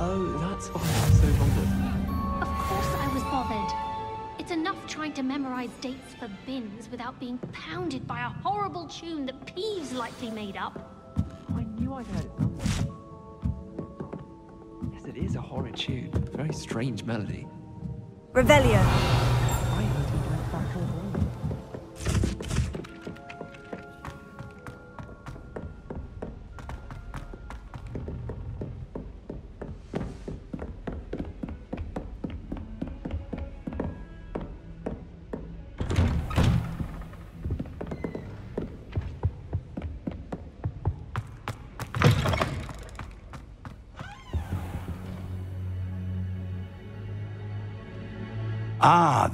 Oh, that's why I'm so bothered. Of course I was bothered. It's enough trying to memorize dates for Binns without being pounded by a horrible tune that Peeves likely made up. I knew I'd heard it somewhere. Yes, it is a horrid tune. Very strange melody. Revelio.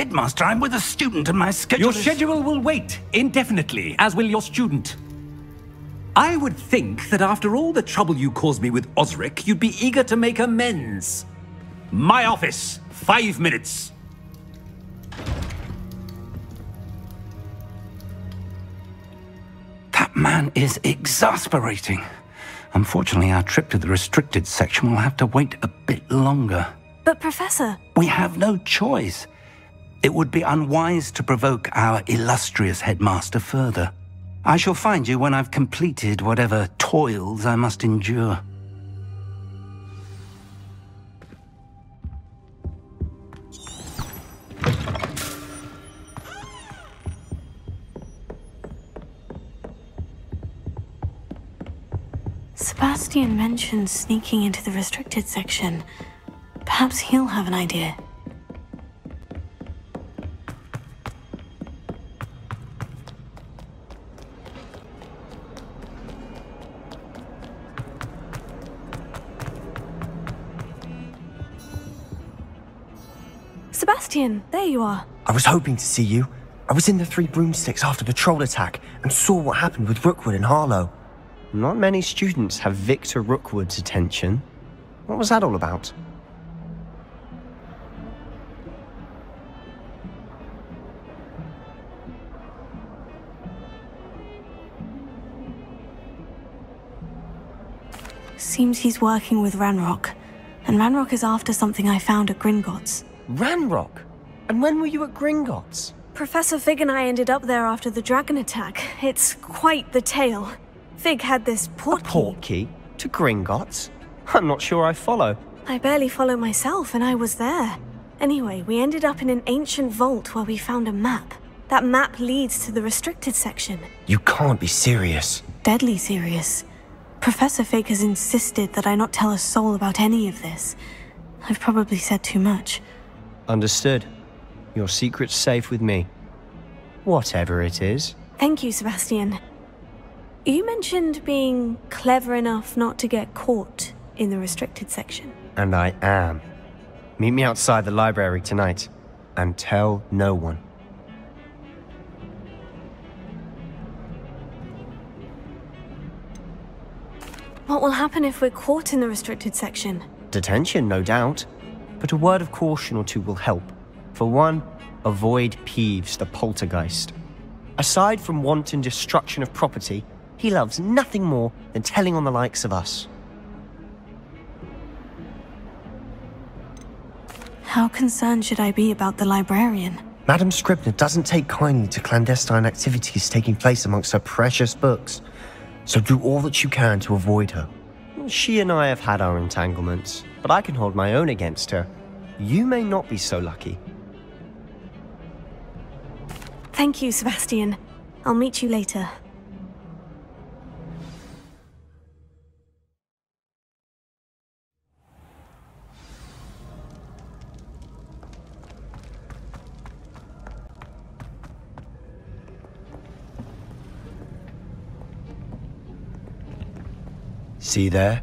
Headmaster, I'm with a student and my schedule Your is- schedule will wait indefinitely, as will your student. I would think that after all the trouble you caused me with Osric, you'd be eager to make amends. My office, five minutes. That man is exasperating. Unfortunately, our trip to the restricted section will have to wait a bit longer. But, Professor, We have no choice. It would be unwise to provoke our illustrious headmaster further. I shall find you when I've completed whatever toils I must endure. Sebastian mentioned sneaking into the restricted section. Perhaps he'll have an idea. Sebastian, there you are. I was hoping to see you. I was in the Three Broomsticks after the troll attack and saw what happened with Rookwood and Harlow. Not many students have Victor Rookwood's attention. What was that all about? Seems he's working with Ranrock. And Ranrock is after something I found at Gringotts. Ranrock? And when were you at Gringotts? Professor Fig and I ended up there after the dragon attack. It's quite the tale. Fig had this port key. port key? To Gringotts? I'm not sure I follow. I barely follow myself, and I was there. Anyway, we ended up in an ancient vault where we found a map. That map leads to the restricted section. You can't be serious. Deadly serious. Professor Fig has insisted that I not tell a soul about any of this. I've probably said too much. Understood. Your secret's safe with me. Whatever it is. Thank you, Sebastian. You mentioned being clever enough not to get caught in the restricted section. And I am. Meet me outside the library tonight. And tell no one. What will happen if we're caught in the restricted section? Detention, no doubt. But a word of caution or two will help. For one, avoid Peeves, the poltergeist. Aside from wanton destruction of property, he loves nothing more than telling on the likes of us. How concerned should I be about the librarian? Madame Scribner doesn't take kindly to clandestine activities taking place amongst her precious books, so do all that you can to avoid her. She and I have had our entanglements, but I can hold my own against her. You may not be so lucky. Thank you, Sebastian. I'll meet you later. See there?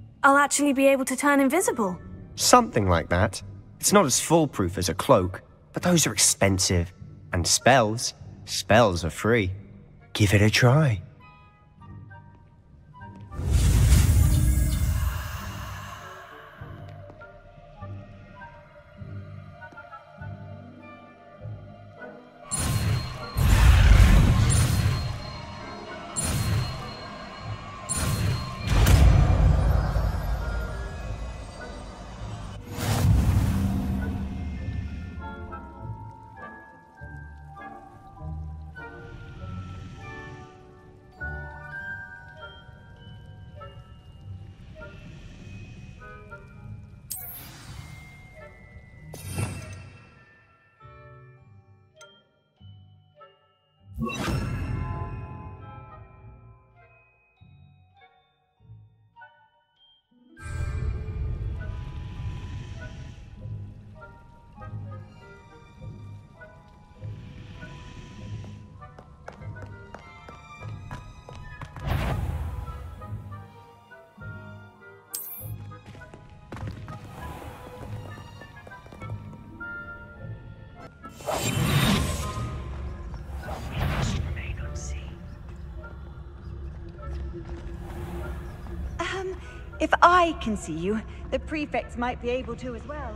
I'll actually be able to turn invisible? Something like that. It's not as foolproof as a cloak, but those are expensive. And spells, spells are free. Give it a try. Can see you, the prefects might be able to as well.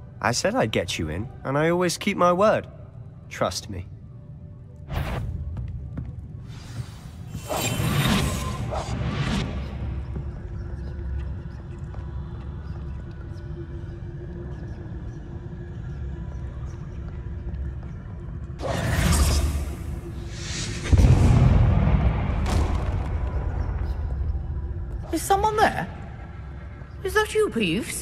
I said I'd get you in, and I always keep my word. Trust me. Is someone there? Is that you, Peeves?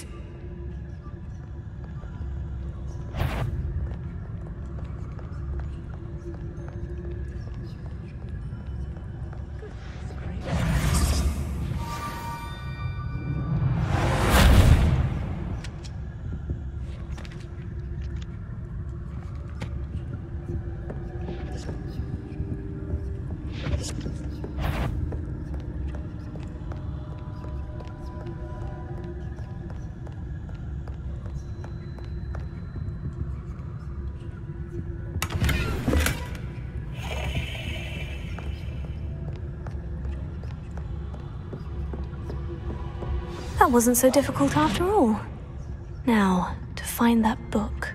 That wasn't so difficult after all. Now, to find that book.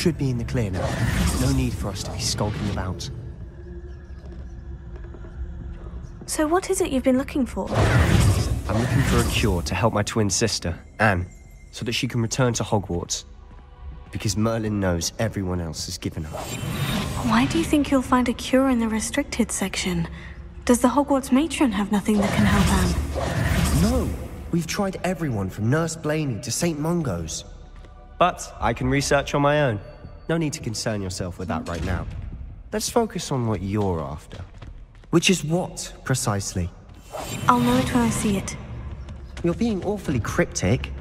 Should be in the clear now. No need for us to be skulking about. So, what is it you've been looking for? I'm looking for a cure to help my twin sister, Anne, so that she can return to Hogwarts. Because Merlin knows everyone else has given up. Why do you think you'll find a cure in the restricted section? Does the Hogwarts matron have nothing that can help Anne? No! We've tried everyone from Nurse Blainey to St. Mungo's. But I can research on my own. No need to concern yourself with that right now. Let's focus on what you're after. Which is what, precisely? I'll know it when I see it. You're being awfully cryptic.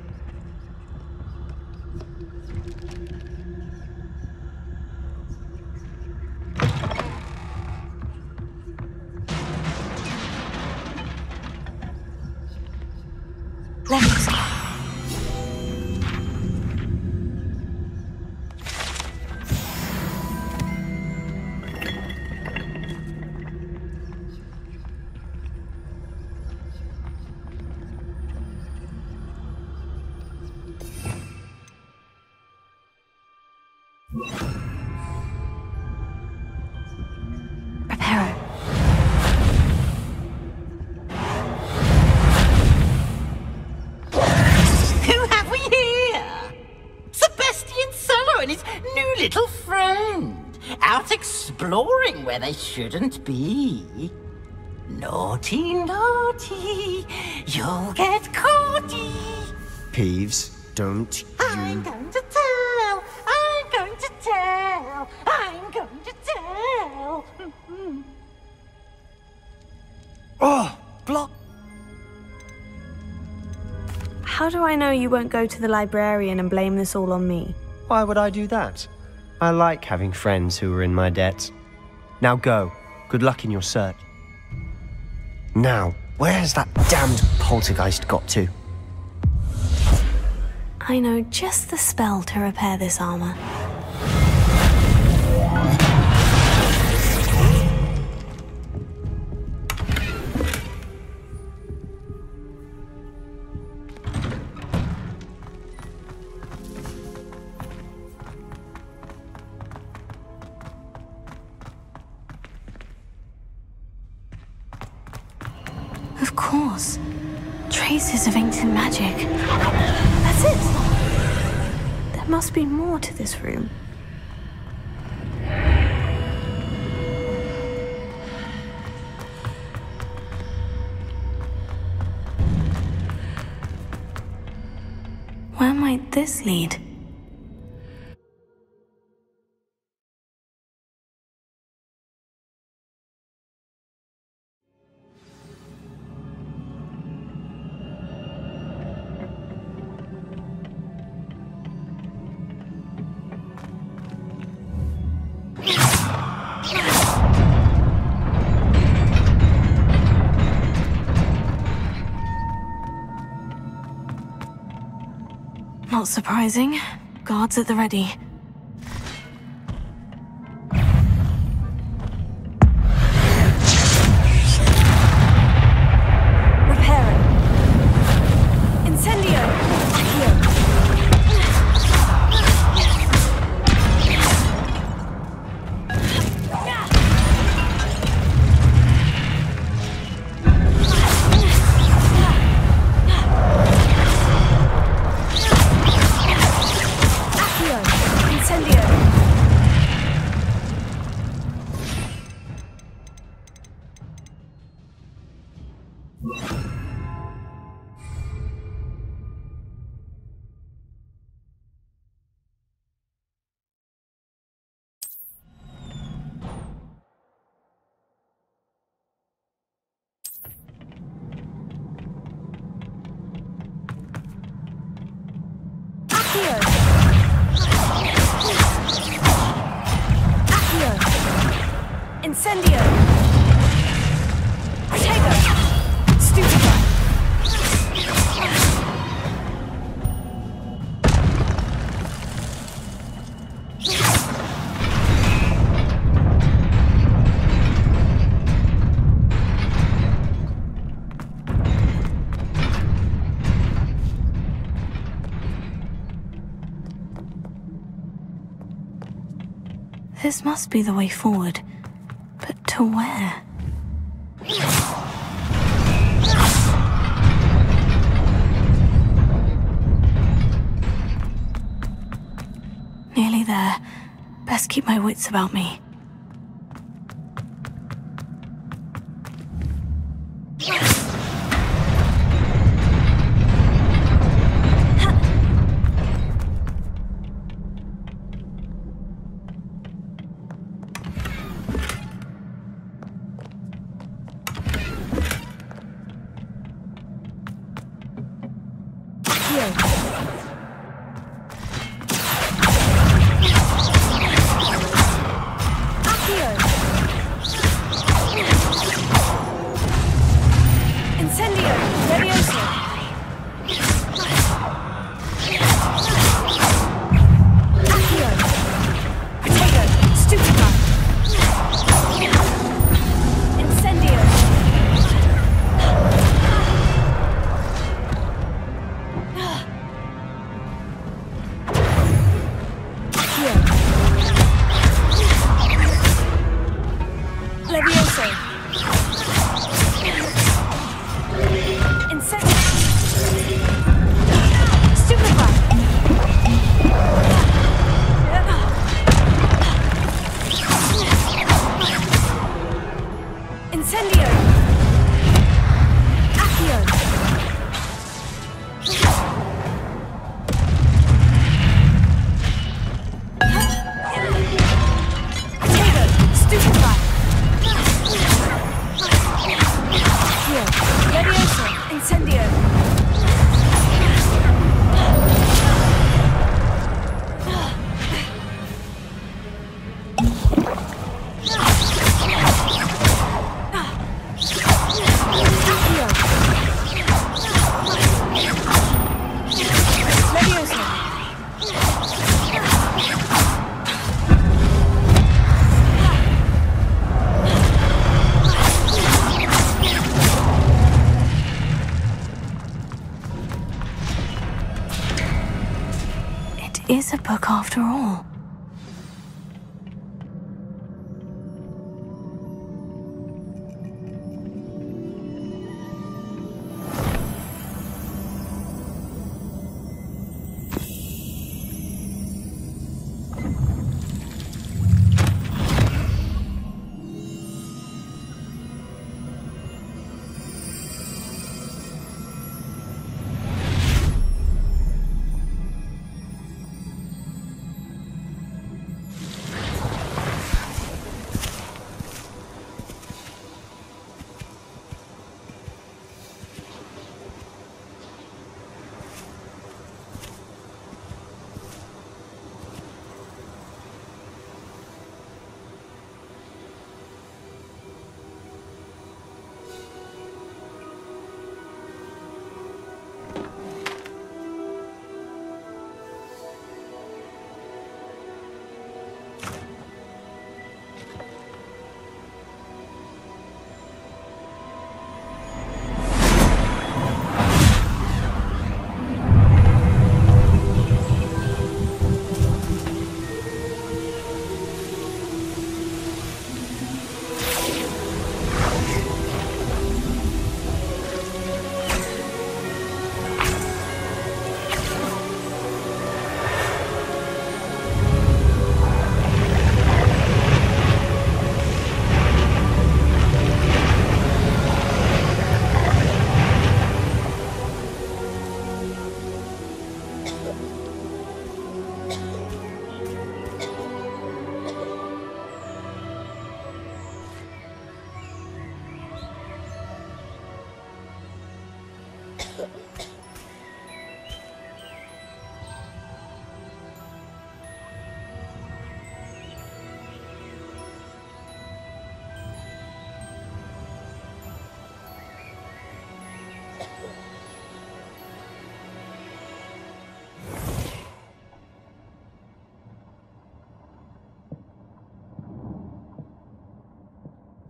Shouldn't be. Naughty, naughty. You'll get caughty. Peeves, don't you... I'm going to tell. I'm going to tell. I'm going to tell. Mm-hmm. Oh! Block! How do I know you won't go to the librarian and blame this all on me? Why would I do that? I like having friends who are in my debt. Now go. Good luck in your search. Now, where has that damned poltergeist got to? I know just the spell to repair this armor. This room. Where might this lead? Surprising. Guards at the ready. Incendio. This must be the way forward. But to where? Nearly there. Best keep my wits about me.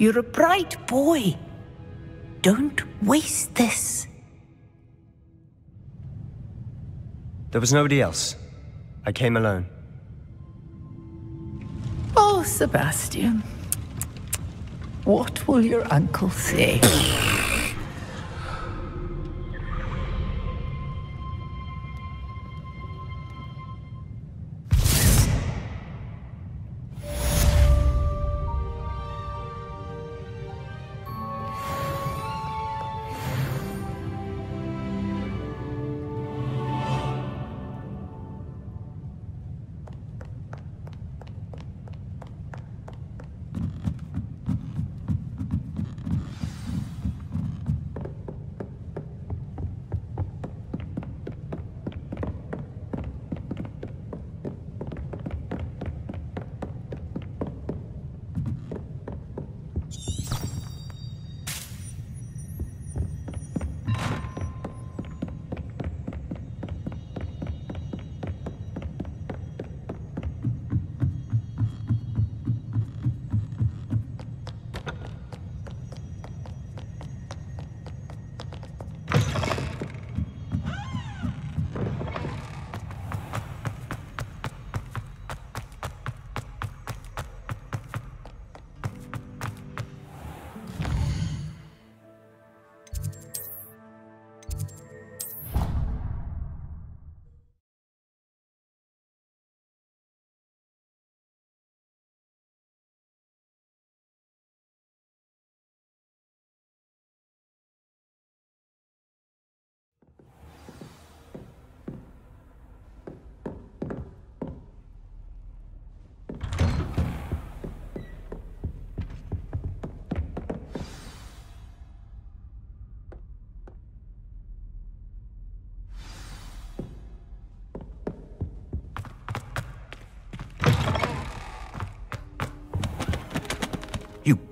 You're a bright boy. Don't waste this. There was nobody else. I came alone. Oh, Sebastian. What will your uncle say?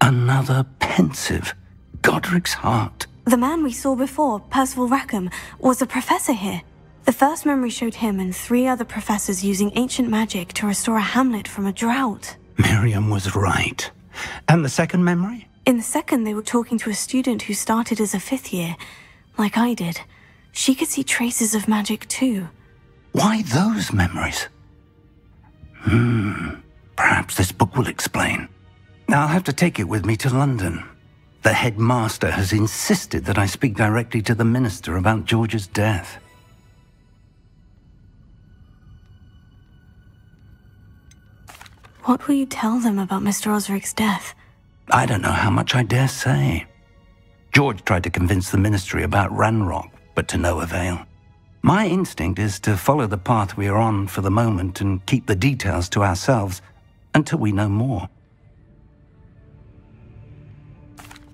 Another Pensieve. Godric's heart. The man we saw before, Percival Rackham, was a professor here. The first memory showed him and three other professors using ancient magic to restore a hamlet from a drought. Miriam was right. And the second memory? In the second, they were talking to a student who started as a fifth year, like I did. She could see traces of magic too. Why those memories? Hmm. Perhaps this book will explain. I'll have to take it with me to London. The headmaster has insisted that I speak directly to the minister about George's death. What will you tell them about Mr. Osric's death? I don't know how much I dare say. George tried to convince the ministry about Ranrock, but to no avail. My instinct is to follow the path we are on for the moment and keep the details to ourselves until we know more.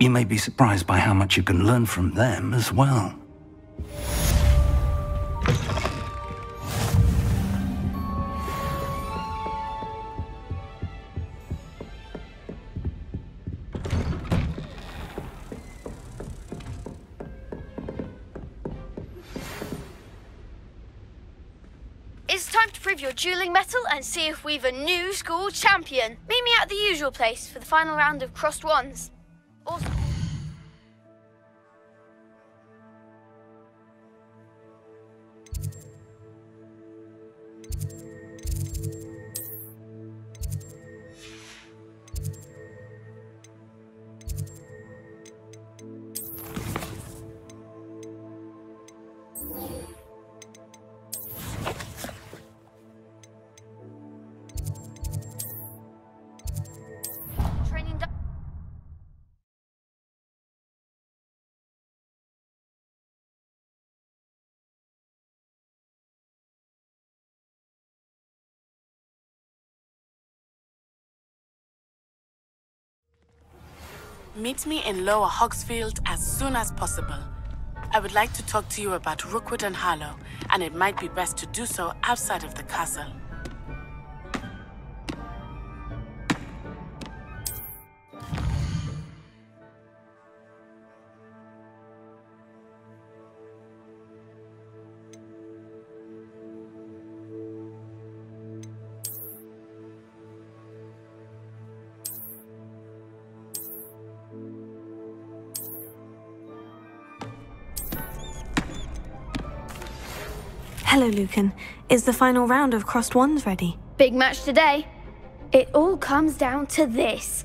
You may be surprised by how much you can learn from them as well. It's time to prove your dueling mettle and see if we've a new school champion. Meet me at the usual place for the final round of crossed wands. Meet me in Lower Hogsfield as soon as possible. I would like to talk to you about Rookwood and Harlow, and it might be best to do so outside of the castle. Hello, Lucan. Is the final round of Crossed Wands ready? Big match today. It all comes down to this.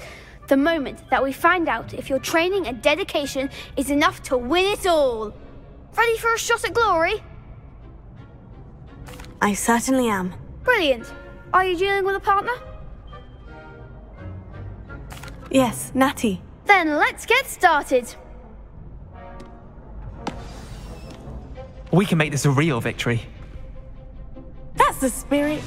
The moment that we find out if your training and dedication is enough to win it all. Ready for a shot at glory? I certainly am. Brilliant. Are you dealing with a partner? Yes, Natty. Then let's get started. We can make this a real victory. The spirit.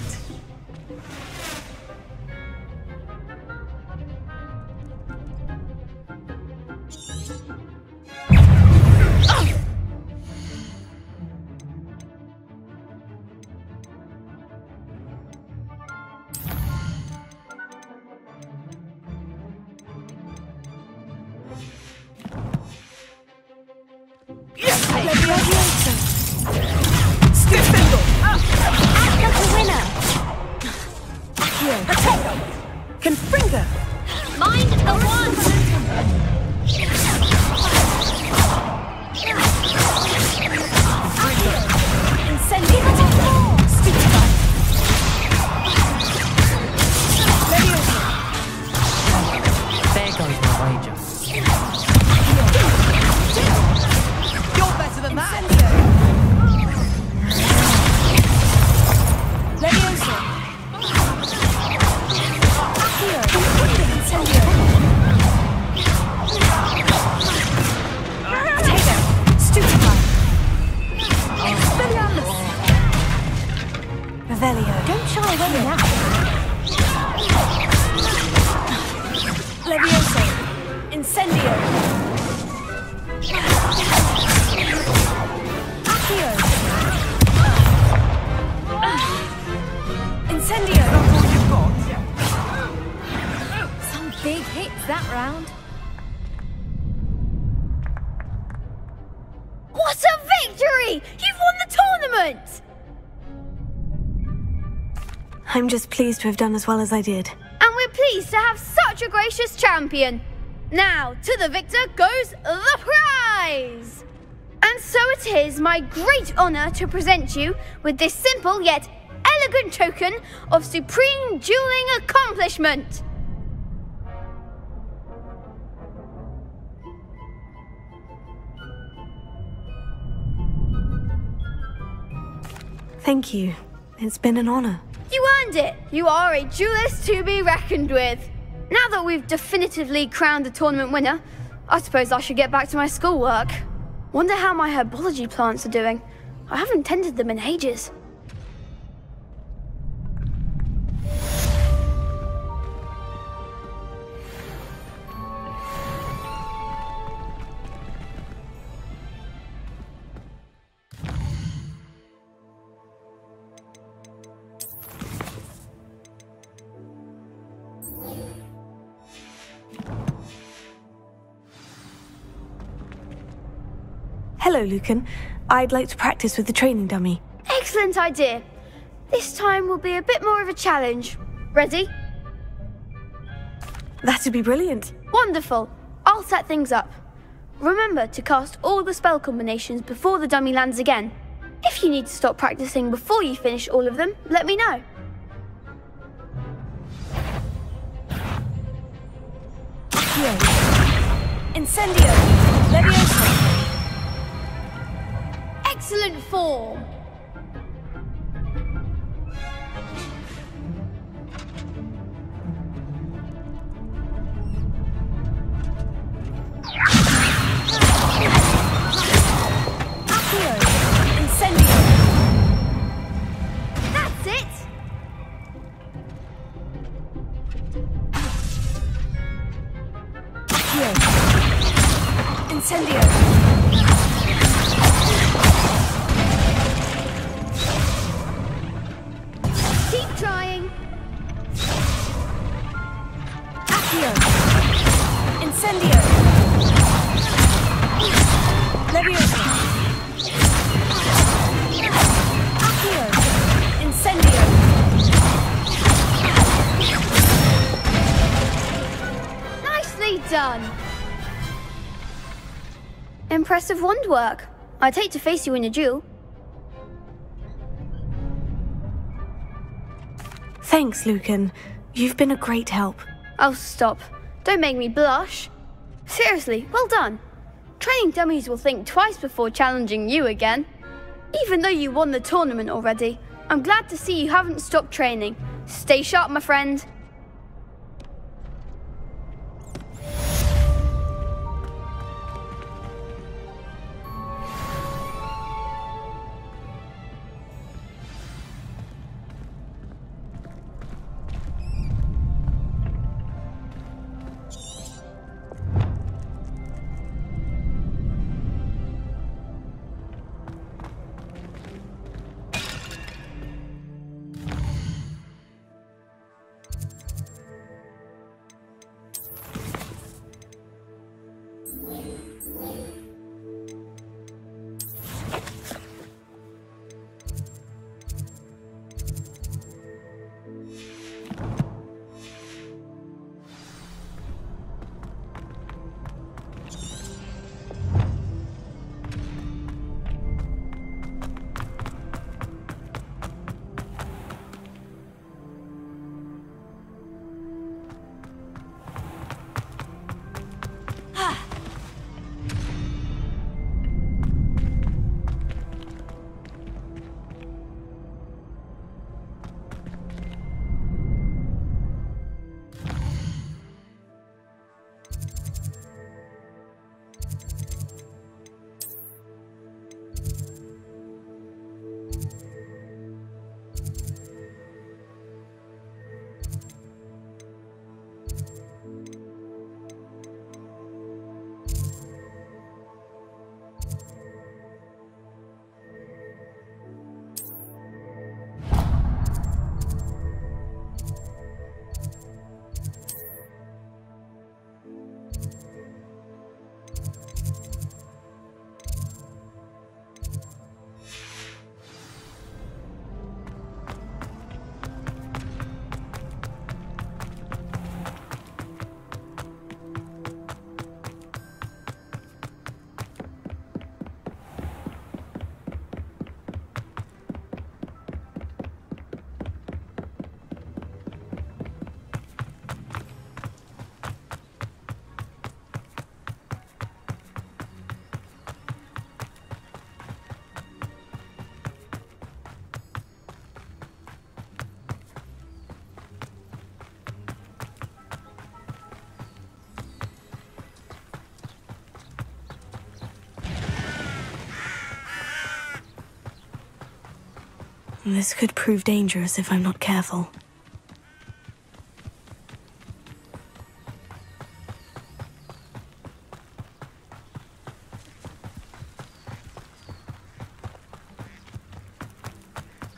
I'm just pleased to have done as well as I did. And we're pleased to have such a gracious champion. Now, to the victor goes the prize! And so it is my great honour to present you with this simple yet elegant token of supreme dueling accomplishment. Thank you. It's been an honor. You are a duelist to be reckoned with. Now that we've definitively crowned the tournament winner, I suppose I should get back to my schoolwork. Wonder how my herbology plants are doing. I haven't tended them in ages. Hello, Lucan. I'd like to practice with the training dummy. Excellent idea. This time will be a bit more of a challenge. Ready? That'd be brilliant. Wonderful. I'll set things up. Remember to cast all the spell combinations before the dummy lands again. If you need to stop practicing before you finish all of them, let me know. Incendio. Levioso. Excellent form. Wand work. I'd hate to face you in a duel. Thanks, Lucan. You've been a great help. Oh, stop. Don't make me blush. Seriously, well done. Training dummies will think twice before challenging you again. Even though you won the tournament already, I'm glad to see you haven't stopped training. Stay sharp, my friend. This could prove dangerous if I'm not careful.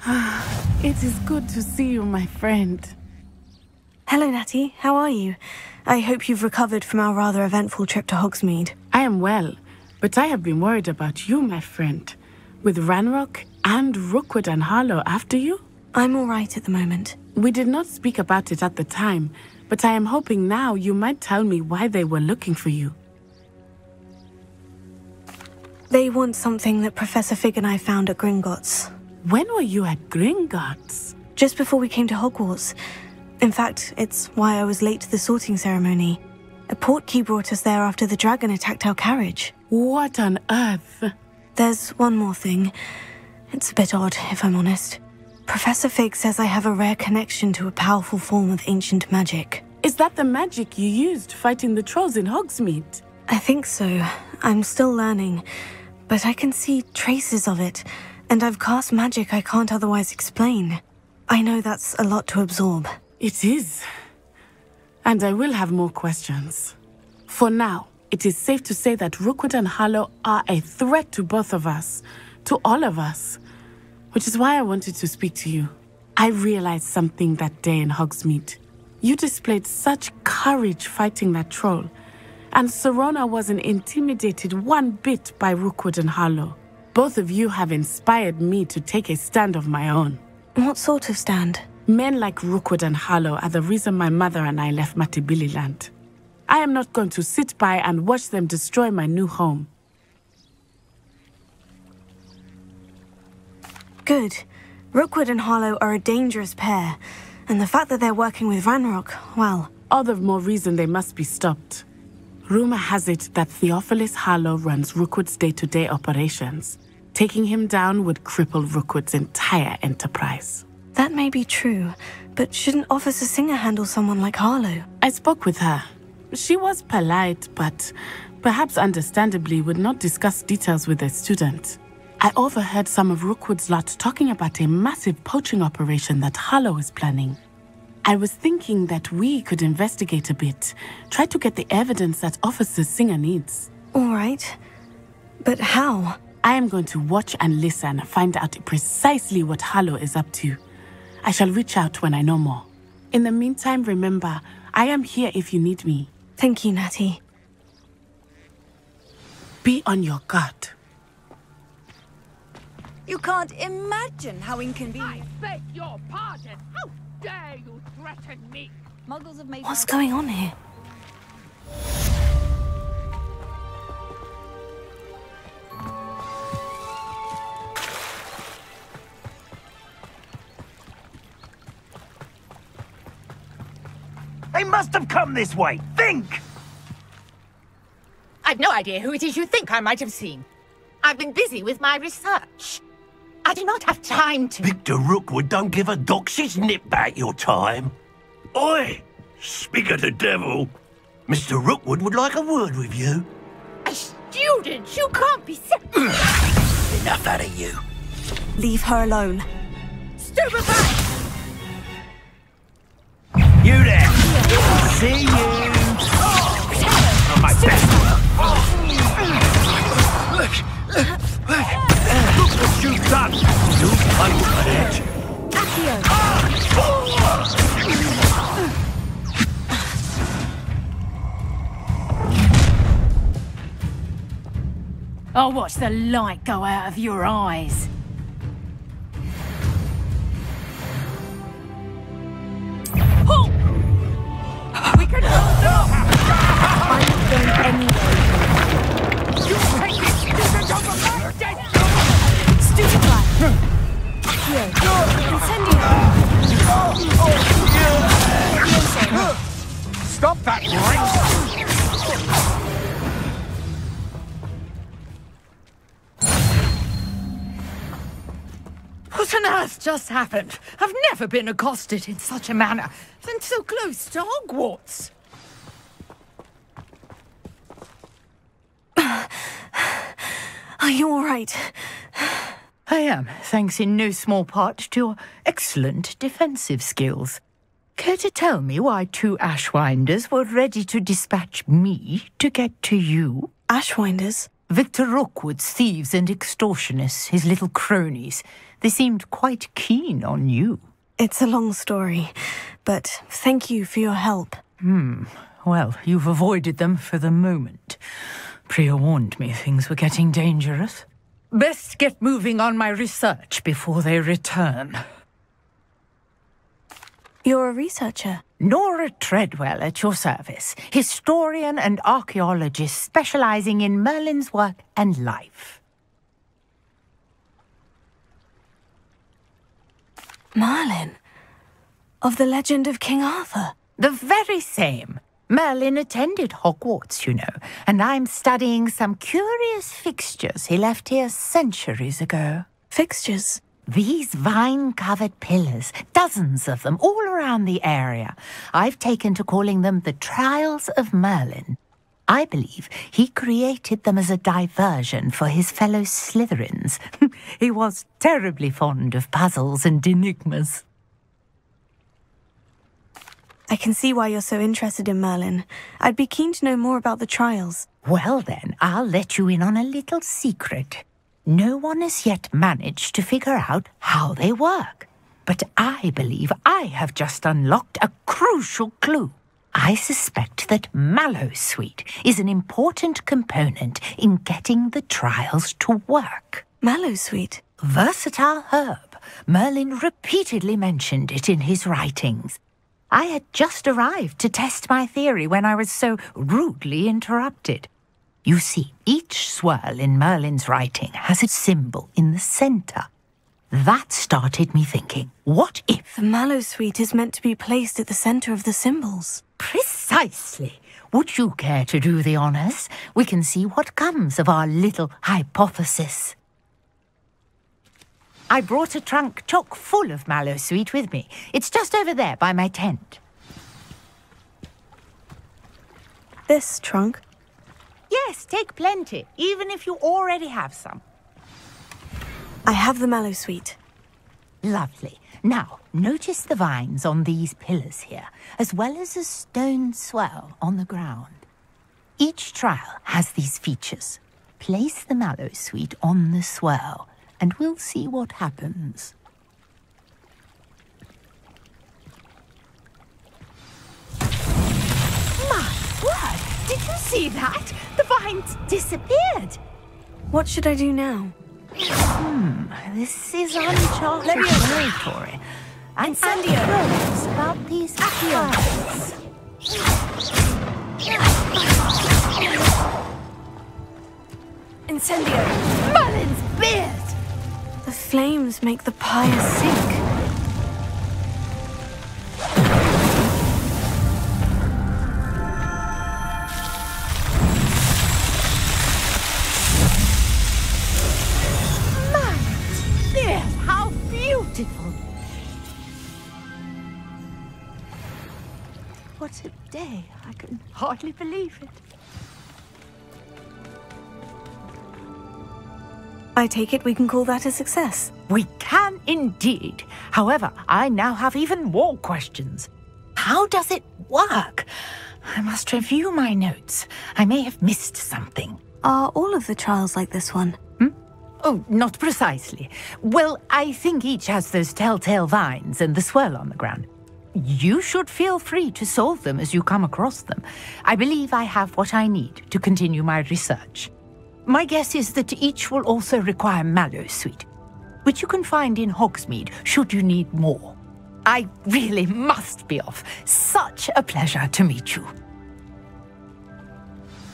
Ah, it is good to see you, my friend. Hello, Natty. How are you? I hope you've recovered from our rather eventful trip to Hogsmeade. I am well, but I have been worried about you, my friend. With Ranrock and Rookwood and Harlow after you? I'm all right at the moment. We did not speak about it at the time, but I am hoping now you might tell me why they were looking for you. They want something that Professor Fig and I found at Gringotts. When were you at Gringotts? Just before we came to Hogwarts. In fact, it's why I was late to the sorting ceremony. A portkey brought us there after the dragon attacked our carriage. What on earth? There's one more thing. It's a bit odd, if I'm honest. Professor Fig says I have a rare connection to a powerful form of ancient magic. Is that the magic you used fighting the trolls in Hogsmeade? I think so. I'm still learning, but I can see traces of it, and I've cast magic I can't otherwise explain. I know that's a lot to absorb. It is. And I will have more questions. For now, it is safe to say that Rookwood and Harlow are a threat to both of us, to all of us. Which is why I wanted to speak to you. I realized something that day in Hogsmeade. You displayed such courage fighting that troll, and Sirona wasn't intimidated one bit by Rookwood and Harlow. Both of you have inspired me to take a stand of my own. What sort of stand? Men like Rookwood and Harlow are the reason my mother and I left Matabeleland. I am not going to sit by and watch them destroy my new home. Good. Rookwood and Harlow are a dangerous pair, and the fact that they're working with Ranrock, well, all the more reason they must be stopped. Rumor has it that Theophilus Harlow runs Rookwood's day-to-day operations. Taking him down would cripple Rookwood's entire enterprise. That may be true, but shouldn't Officer Singer handle someone like Harlow? I spoke with her. She was polite, but perhaps understandably would not discuss details with a student. I overheard some of Rookwood's lot talking about a massive poaching operation that Harlow is planning. I was thinking that we could investigate a bit, try to get the evidence that Officer Singer needs. All right. But how? I am going to watch and listen, find out precisely what Harlow is up to. I shall reach out when I know more. In the meantime, remember, I am here if you need me. Thank you, Natty. Be on your guard. You can't imagine how inconvenient. I beg your pardon. How dare you threaten me? Muggles have made. What's going on here? They must have come this way. Think! I've no idea who it is you think I might have seen. I've been busy with my research. I do not have time to. Victor Rookwood don't give a doxy's nip back your time. Oi! Speak of the devil. Mr. Rookwood would like a word with you. A student? You can't be so. Enough out of you. Leave her alone. Stupefy! You there! See you! Oh, my best oh. Look you've! I'll watch the light go out of your eyes. We can incendio! Stop that right! What on earth just happened? I've never been accosted in such a manner, and so close to Hogwarts. Are you all right? I am, thanks in no small part to your excellent defensive skills. Care to tell me why two Ashwinders were ready to dispatch me to get to you? Ashwinders? Victor Rookwood's thieves and extortionists, his little cronies. They seemed quite keen on you. It's a long story, but thank you for your help. Hmm. Well, you've avoided them for the moment. Priya warned me things were getting dangerous. Best get moving on my research before they return. You're a researcher. Nora Treadwell at your service, historian and archaeologist specializing in Merlin's work and life. Merlin? Of the legend of King Arthur? The very same. Merlin attended Hogwarts, you know, and I'm studying some curious fixtures he left here centuries ago. Fixtures? These vine covered pillars, dozens of them all around the area. I've taken to calling them the Trials of Merlin. I believe he created them as a diversion for his fellow Slytherins. he was terribly fond of puzzles and enigmas. I can see why you're so interested in Merlin. I'd be keen to know more about the trials. Well, then, I'll let you in on a little secret. No one has yet managed to figure out how they work. But I believe I have just unlocked a crucial clue. I suspect that mallowsweet is an important component in getting the trials to work. Mallowsweet? Versatile herb. Merlin repeatedly mentioned it in his writings. I had just arrived to test my theory when I was so rudely interrupted. You see, each swirl in Merlin's writing has a symbol in the centre. That started me thinking, what if... The Mallowsweet is meant to be placed at the centre of the symbols. Precisely. Would you care to do the honors? We can see what comes of our little hypothesis. I brought a trunk chock full of mallowsweet with me. It's just over there by my tent. This trunk? Yes, take plenty, even if you already have some. I have the mallowsweet. Lovely. Now, notice the vines on these pillars here, as well as a stone swell on the ground. Each trial has these features. Place the mallowsweet on the swell, and we'll see what happens. My word! Did you see that? The vines disappeared. What should I do now? Hmm, this is uncharted territory. And Incendio. curious about these trials. Incendio! Merlin's beard! Flames make the pyre sink. What a day! I can hardly believe it. I take it we can call that a success. We can indeed. However, I now have even more questions. How does it work? I must review my notes. I may have missed something. Are all of the trials like this one? Hmm? Oh, not precisely. Well, I think each has those telltale vines and the swirl on the ground. You should feel free to solve them as you come across them. I believe I have what I need to continue my research. My guess is that each will also require mallowsweet, which you can find in Hogsmeade should you need more. I really must be off. Such a pleasure to meet you.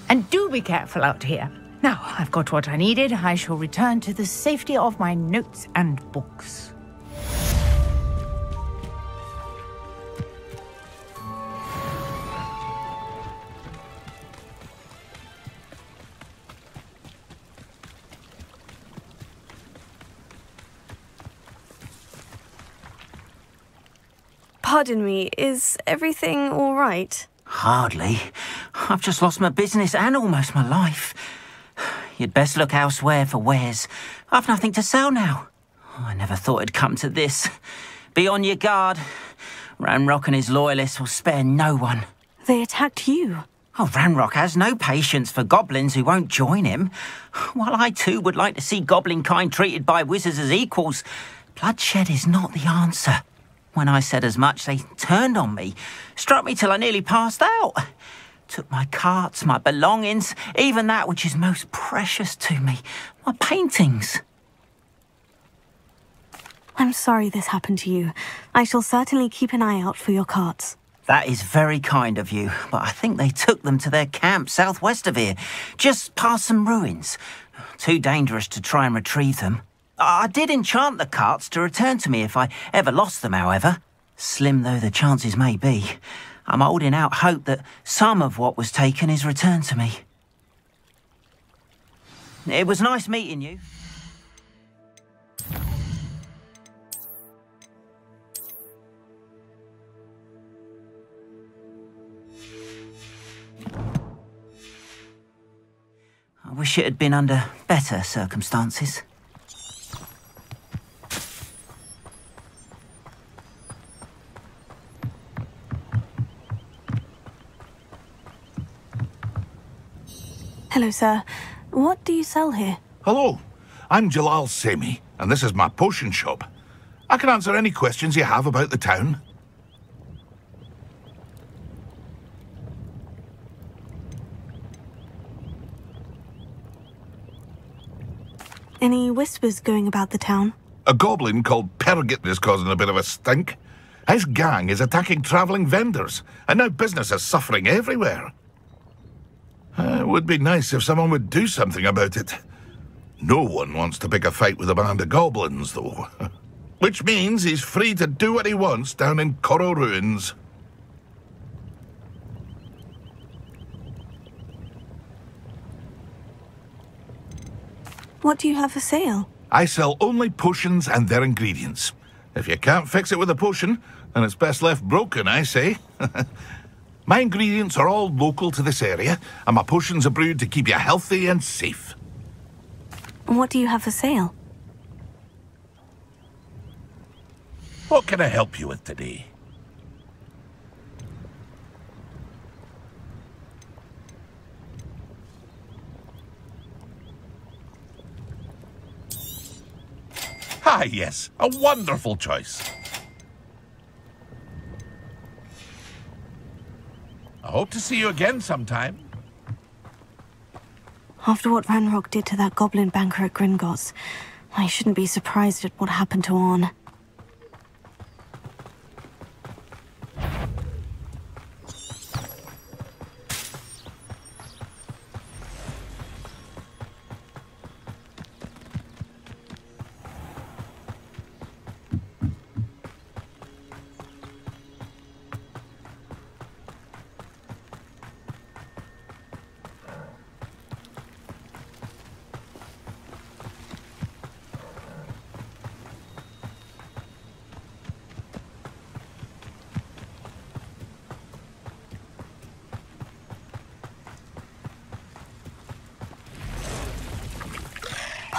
And do be careful out here. Now I've got what I needed, I shall return to the safety of my notes and books. Pardon me, is everything all right? Hardly. I've just lost my business and almost my life. You'd best look elsewhere for wares. I've nothing to sell now. I never thought it'd come to this. Be on your guard. Ranrock and his loyalists will spare no one. They attacked you. Oh, Ranrock has no patience for goblins who won't join him. While I too would like to see goblin kind treated by wizards as equals, bloodshed is not the answer. When I said as much, they turned on me, struck me till I nearly passed out. Took my carts, my belongings, even that which is most precious to me, my paintings. I'm sorry this happened to you. I shall certainly keep an eye out for your carts. That is very kind of you, but I think they took them to their camp southwest of here, just past some ruins. Too dangerous to try and retrieve them. I did enchant the carts to return to me if I ever lost them, however. Slim though the chances may be, I'm holding out hope that some of what was taken is returned to me. It was nice meeting you. I wish it had been under better circumstances. Hello, sir. What do you sell here? Hello, I'm Jalal Semi, and this is my potion shop. I can answer any questions you have about the town. Any whispers going about the town? A goblin called Pergit is causing a bit of a stink. His gang is attacking travelling vendors, and now business is suffering everywhere. It would be nice if someone would do something about it. No one wants to pick a fight with a band of goblins, though. Which means he's free to do what he wants down in Coral Ruins. What do you have for sale? I sell only potions and their ingredients. If you can't fix it with a potion, then it's best left broken, I say. my ingredients are all local to this area, and my potions are brewed to keep you healthy and safe. What do you have for sale? What can I help you with today? Ah, yes, a wonderful choice. I hope to see you again sometime. After what Ranrock did to that goblin banker at Gringotts, I shouldn't be surprised at what happened to Orn.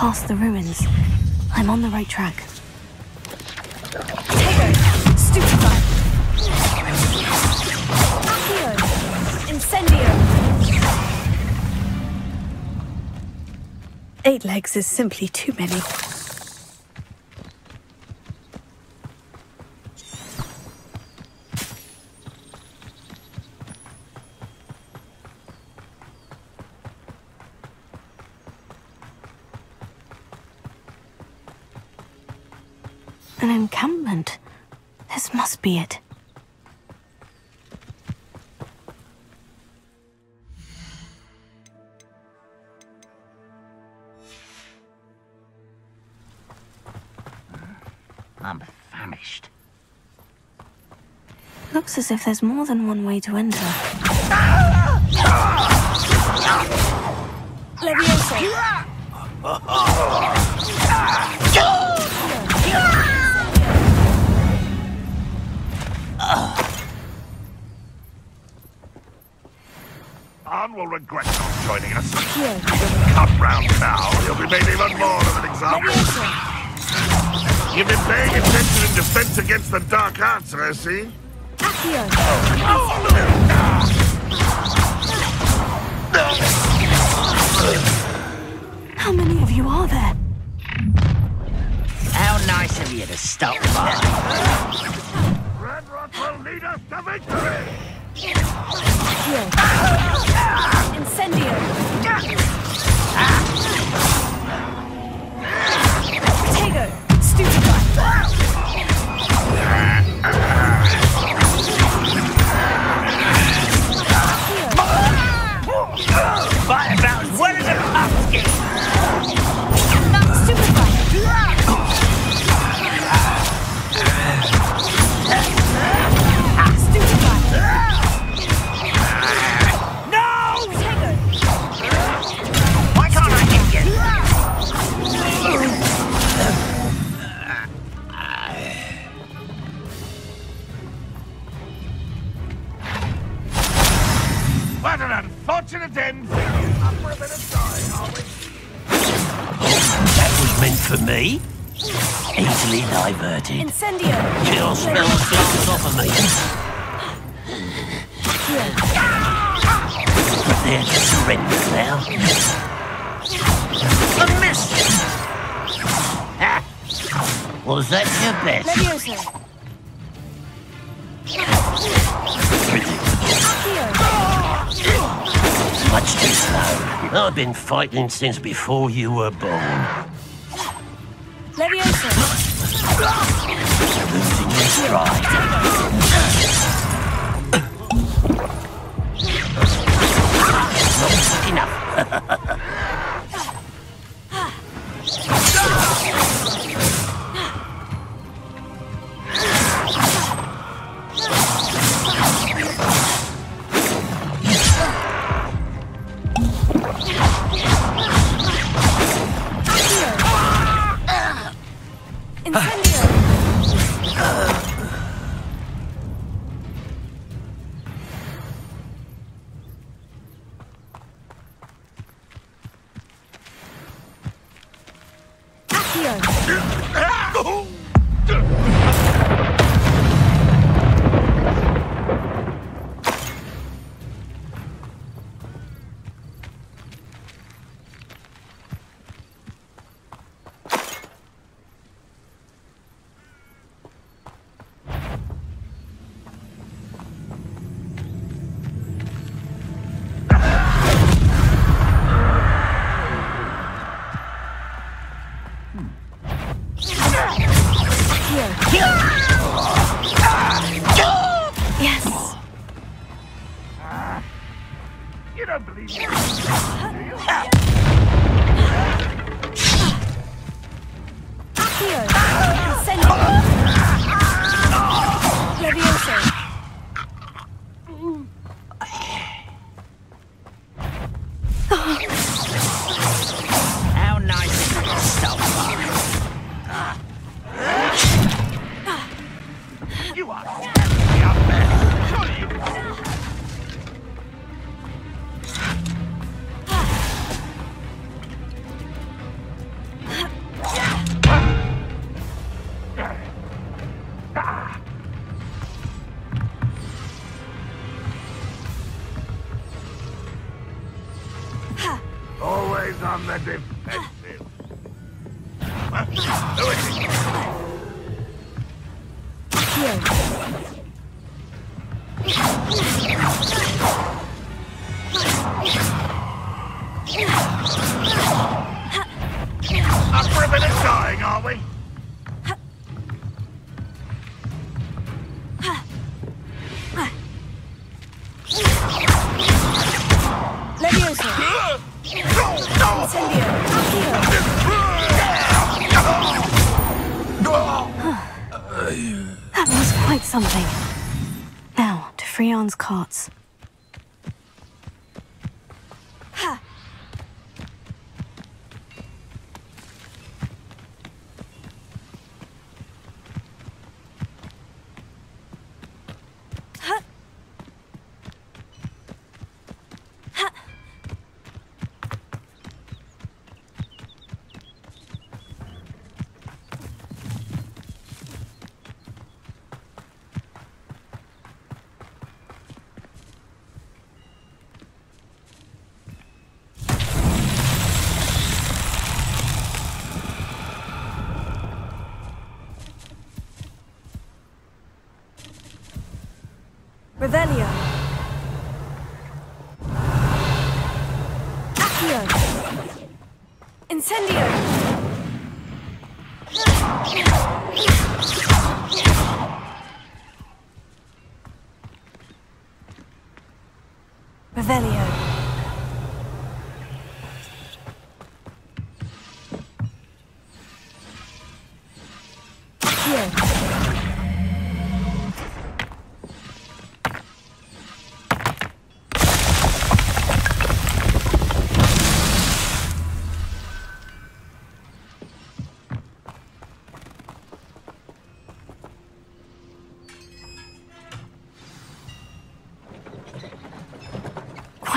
Past the ruins. I'm on the right track. Stupefy! Accio! Incendio! Eight legs is simply too many. This must be it. Hmm. I'm famished. Looks as if there's more than one way to enter. Levioso! Joining us. Round now, you'll be made even more of an example. You've been paying attention in defense against the dark arts, I see. How many of you are there? How nice of you to stop by. Red Rock will lead us to victory! Incendio! Been fighting since before you were born. Levioso! Losing your stride. them.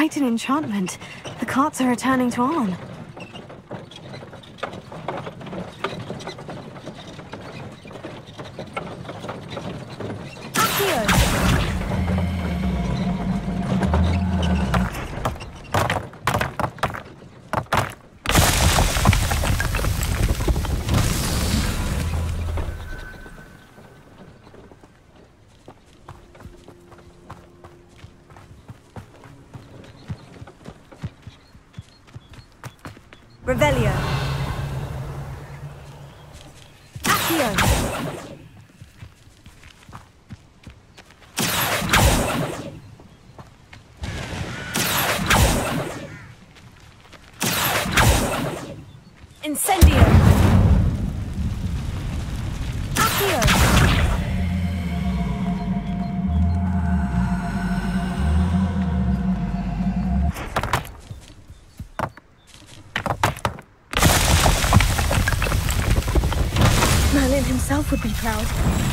quite an enchantment. The carts are returning to Arn. Himself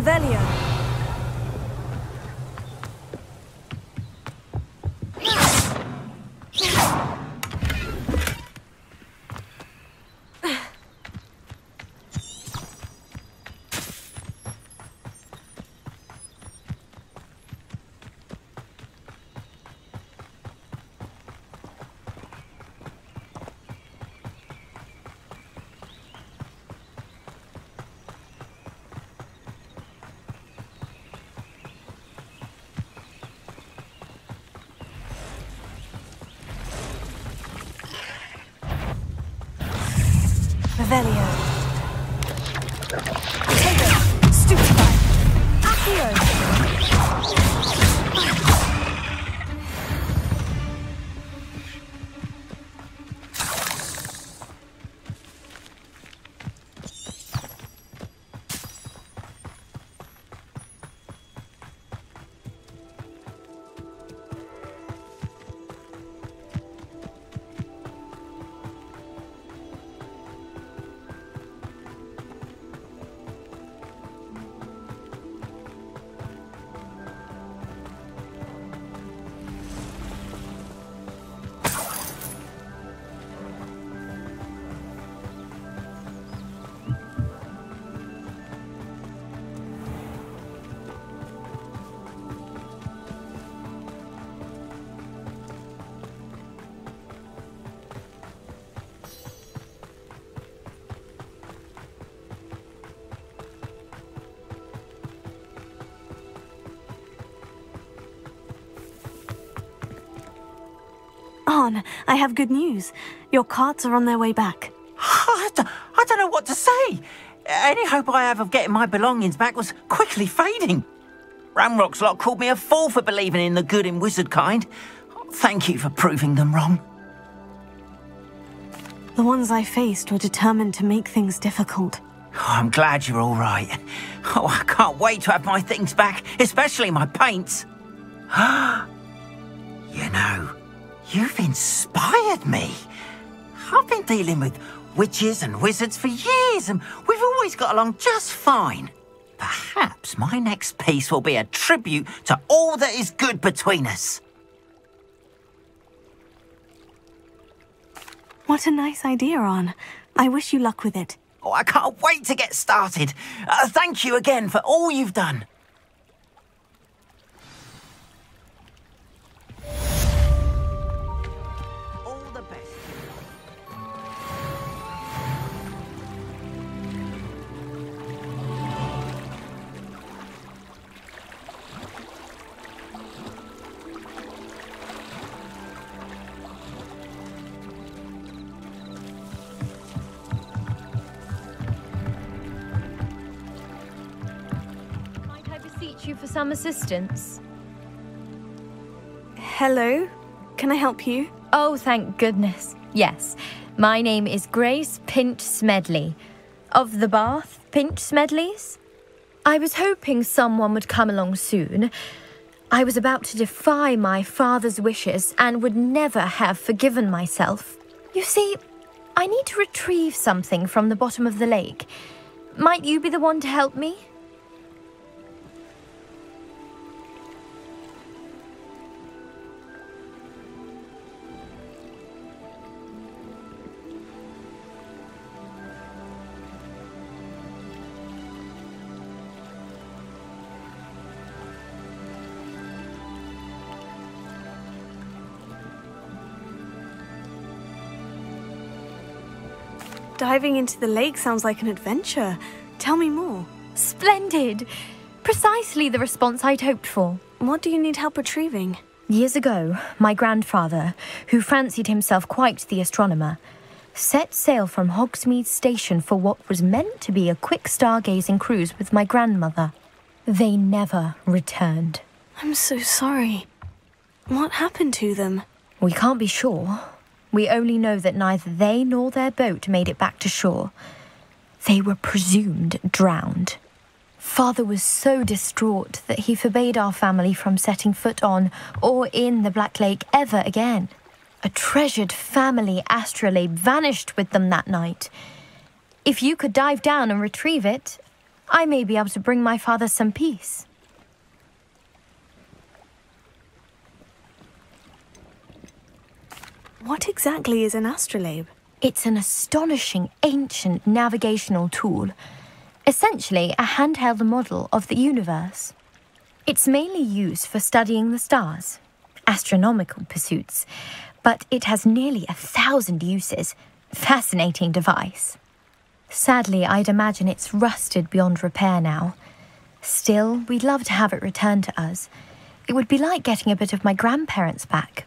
Revelio. Revelio. Have good news. Your carts are on their way back. I don't, I don't know what to say. Any hope I have of getting my belongings back was quickly fading. Ranrok's lot called me a fool for believing in the good in wizard kind. Thank you for proving them wrong. The ones I faced were determined to make things difficult. Oh, I'm glad you're all right. Oh, I can't wait to have my things back, especially my paints. Ah, you've inspired me. I've been dealing with witches and wizards for years, and we've always got along just fine. Perhaps my next piece will be a tribute to all that is good between us. What a nice idea, Arn. I wish you luck with it. Oh, I can't wait to get started. Uh, thank you again for all you've done. Some assistance? Hello? Can I help you? Oh, thank goodness. Yes. My name is Grace Pinch Smedley. Of the Bath Pinch Smedleys? I was hoping someone would come along soon. I was about to defy my father's wishes and would never have forgiven myself. You see, I need to retrieve something from the bottom of the lake. Might you be the one to help me? Diving into the lake sounds like an adventure. Tell me more. Splendid! Precisely the response I'd hoped for. What do you need help retrieving? Years ago, my grandfather, who fancied himself quite the astronomer, set sail from Hogsmeade Station for what was meant to be a quick stargazing cruise with my grandmother. They never returned. I'm so sorry. What happened to them? We can't be sure. We only know that neither they nor their boat made it back to shore. They were presumed drowned. Father was so distraught that he forbade our family from setting foot on or in the Black Lake ever again. A treasured family astrolabe vanished with them that night. If you could dive down and retrieve it, I may be able to bring my father some peace. What exactly is an astrolabe? It's an astonishing ancient navigational tool, essentially a handheld model of the universe. It's mainly used for studying the stars, astronomical pursuits, but it has nearly a thousand uses. Fascinating device. Sadly, I'd imagine it's rusted beyond repair now. Still, we'd love to have it returned to us. It would be like getting a bit of my grandparents back.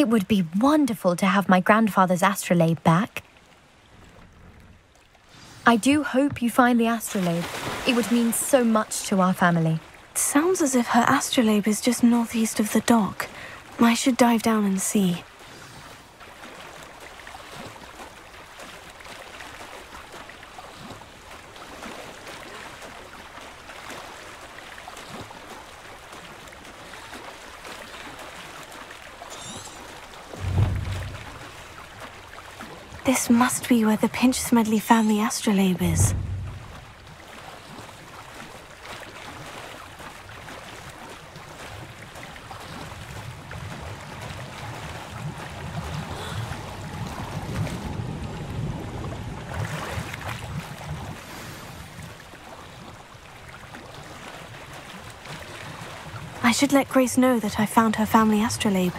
It would be wonderful to have my grandfather's astrolabe back. I do hope you find the astrolabe. It would mean so much to our family. It sounds as if her astrolabe is just northeast of the dock. I should dive down and see. This must be where the Pinch Smedley family astrolabe is. I should let Grace know that I found her family astrolabe.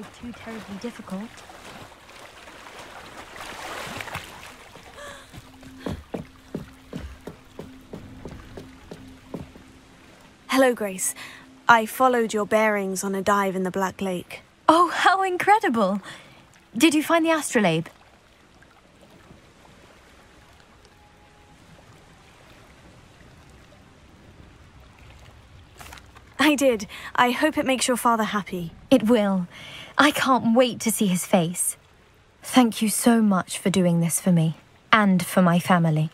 Too terribly difficult. Hello, Grace. I followed your bearings on a dive in the Black Lake. Oh, how incredible! Did you find the astrolabe? I did. I hope it makes your father happy. It will. I can't wait to see his face. Thank you so much for doing this for me and for my family.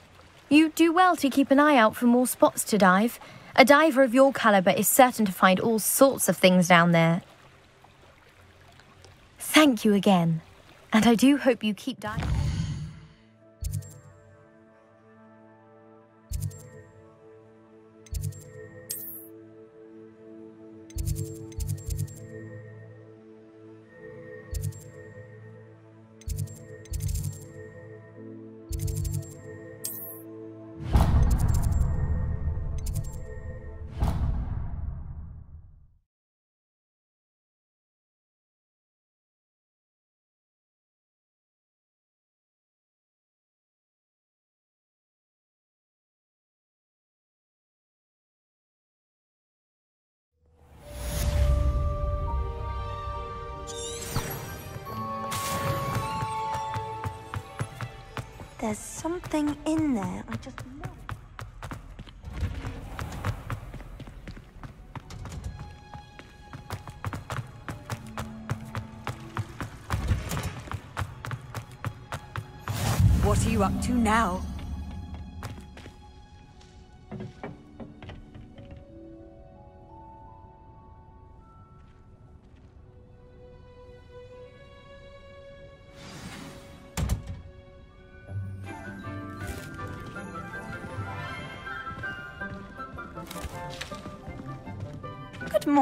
You do well to keep an eye out for more spots to dive. A diver of your caliber is certain to find all sorts of things down there. Thank you again, and I do hope you keep diving. There's something in there. I just. What are you up to now?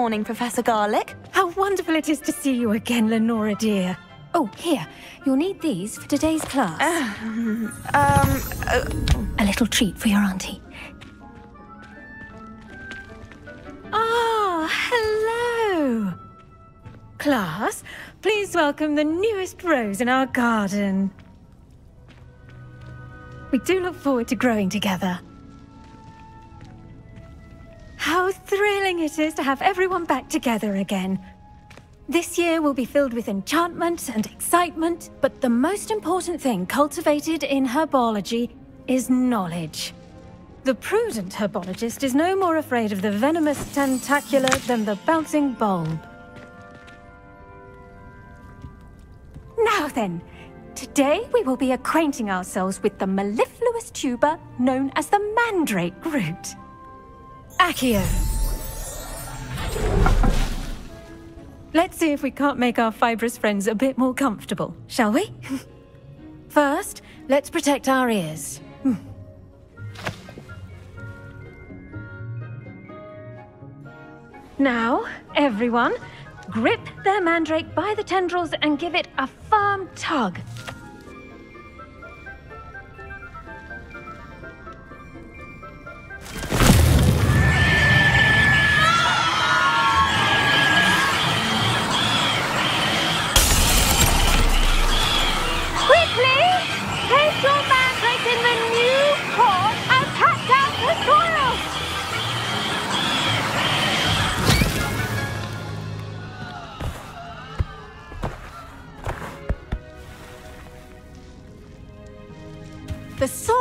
Morning, Professor Garlick. How wonderful it is to see you again, Lenora dear. Oh, here. You'll need these for today's class. um. Uh, A little treat for your auntie. Ah, hello. Class, please welcome the newest rose in our garden. We do look forward to growing together. It is to have everyone back together again. This year will be filled with enchantment and excitement, but the most important thing cultivated in herbology is knowledge. The prudent herbologist is no more afraid of the venomous tentacula than the bouncing bulb. Now then, today we will be acquainting ourselves with the mellifluous tuber known as the mandrake root. Accio. Let's see if we can't make our fibrous friends a bit more comfortable, shall we? First, let's protect our ears. Hmm. Now, everyone, grip their mandrake by the tendrils and give it a firm tug.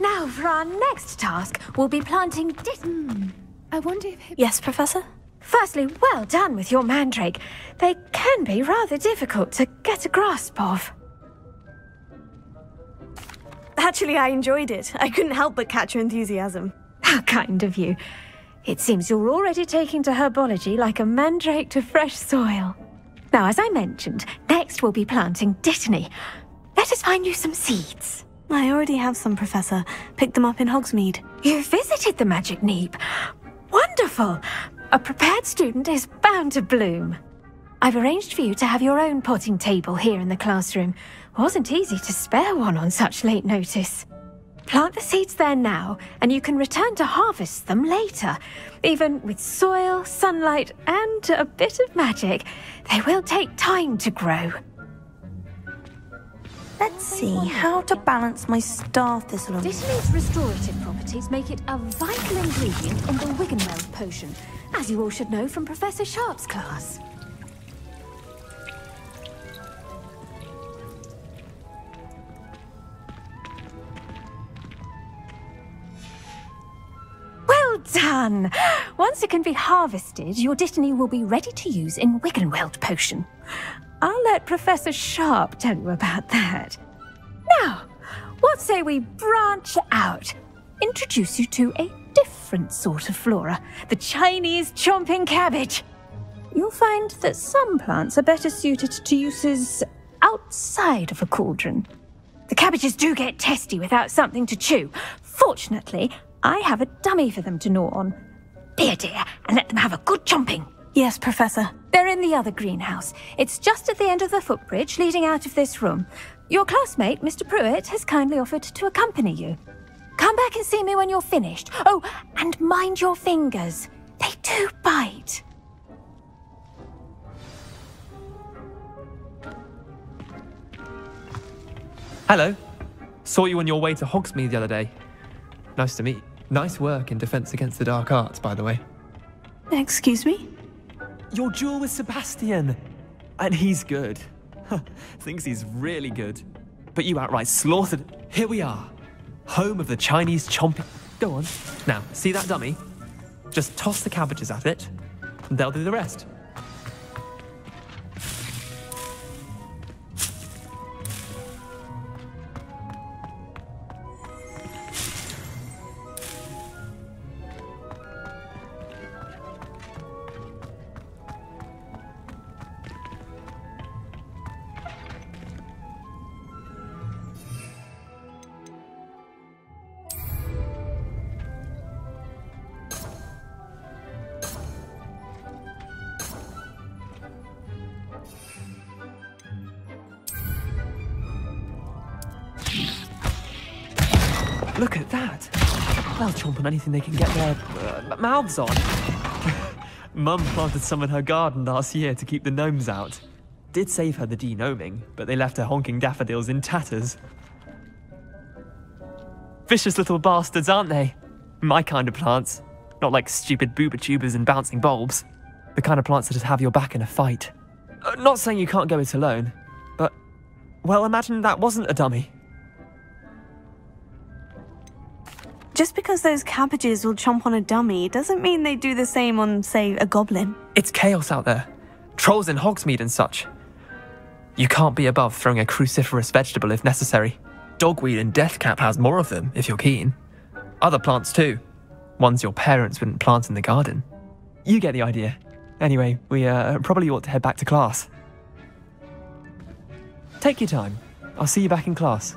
Now, for our next task, we'll be planting dit- Hmm. I wonder if... Yes, Professor? Firstly, well done with your mandrake. They can be rather difficult to get a grasp of. Actually, I enjoyed it. I couldn't help but catch your enthusiasm. How kind of you. It seems you're already taking to herbology like a mandrake to fresh soil. Now, as I mentioned, next we'll be planting dittany. Let us find you some seeds. I already have some, Professor. Picked them up in Hogsmeade. You visited the Magic Neep. Wonderful! A prepared student is bound to bloom. I've arranged for you to have your own potting table here in the classroom. Wasn't easy to spare one on such late notice. Plant the seeds there now, and you can return to harvest them later. Even with soil, sunlight, and a bit of magic, they will take time to grow. Let's see how to balance my star thistle. on- Dittany's restorative properties make it a vital ingredient in the Wiggenweld potion, as you all should know from Professor Sharp's class. Well done! Once it can be harvested, your Dittany will be ready to use in Wiggenweld potion. I'll let Professor Sharp tell you about that. Now, what say we branch out? Introduce you to a different sort of flora, the Chinese chomping cabbage. You'll find that some plants are better suited to uses outside of a cauldron. The cabbages do get testy without something to chew. Fortunately, I have a dummy for them to gnaw on. Be a dear and let them have a good chomping. Yes, Professor. They're in the other greenhouse. It's just at the end of the footbridge leading out of this room. Your classmate, Mr. Prewett, has kindly offered to accompany you. Come back and see me when you're finished. Oh, and mind your fingers. They do bite. Hello. Saw you on your way to Hogsmeade the other day. Nice to meet. Nice work in Defense Against the Dark Arts, by the way. Excuse me? Your duel with Sebastian. And he's good. Thinks he's really good. But you outright slaughtered. Here we are. Home of the Chinese chomping. Go on. Now, see that dummy? Just toss the cabbages at it, and they'll do the rest. They can get their uh, mouths on. Mum planted some in her garden last year to keep the gnomes out. Did save her the degnoming, but they left her honking daffodils in tatters. Vicious little bastards, aren't they? My kind of plants. Not like stupid bubotubers and bouncing bulbs. The kind of plants that have your back in a fight. Uh, not saying you can't go it alone, but, well, imagine that wasn't a dummy. Just because those cabbages will chomp on a dummy doesn't mean they do the same on, say, a goblin. It's chaos out there. Trolls in Hogsmeade and such. You can't be above throwing a cruciferous vegetable if necessary. Dogweed and Deathcap has more of them, if you're keen. Other plants too. Ones your parents wouldn't plant in the garden. You get the idea. Anyway, we uh, probably ought to head back to class. Take your time. I'll see you back in class.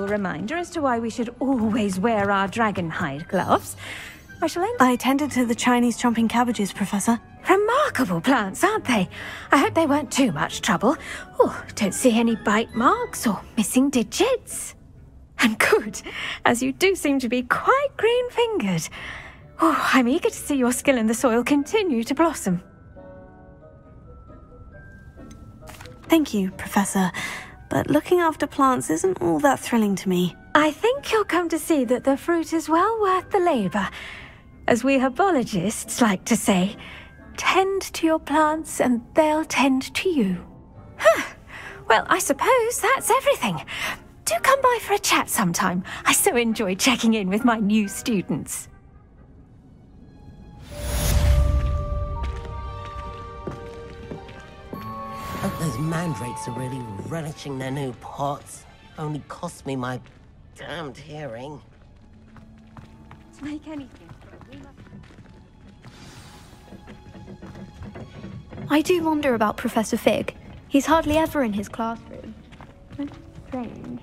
Reminder as to why we should always wear our dragon hide gloves, I shall end. I attended to the Chinese chomping cabbages, Professor. Remarkable plants, aren't they? I hope they weren't too much trouble. Oh, don't see any bite marks or missing digits. And good, as you do seem to be quite green fingered. Oh, I'm eager to see your skill in the soil continue to blossom. Thank you, Professor. But looking after plants isn't all that thrilling to me. I think you'll come to see that the fruit is well worth the labour. As we herbologists like to say, tend to your plants and they'll tend to you. Huh. Well, I suppose that's everything. Do come by for a chat sometime. I so enjoy checking in with my new students. Hope those mandrakes are really relishing their new pots. Only cost me my damned hearing. To make anything. I do wonder about Professor Fig. He's hardly ever in his classroom. It's strange.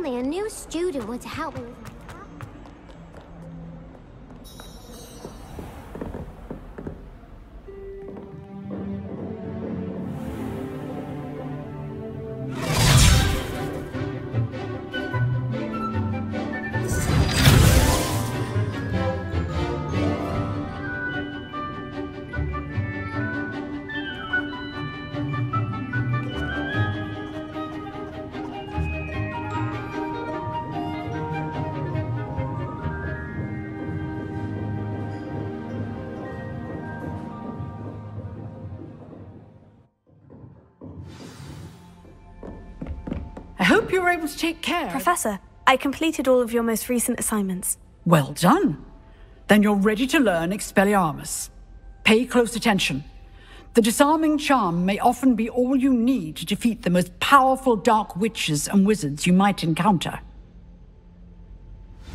Only a new student would help me with were able to take care. Professor, I completed all of your most recent assignments. Well done. Then you're ready to learn Expelliarmus. Pay close attention. The disarming charm may often be all you need to defeat the most powerful dark witches and wizards you might encounter.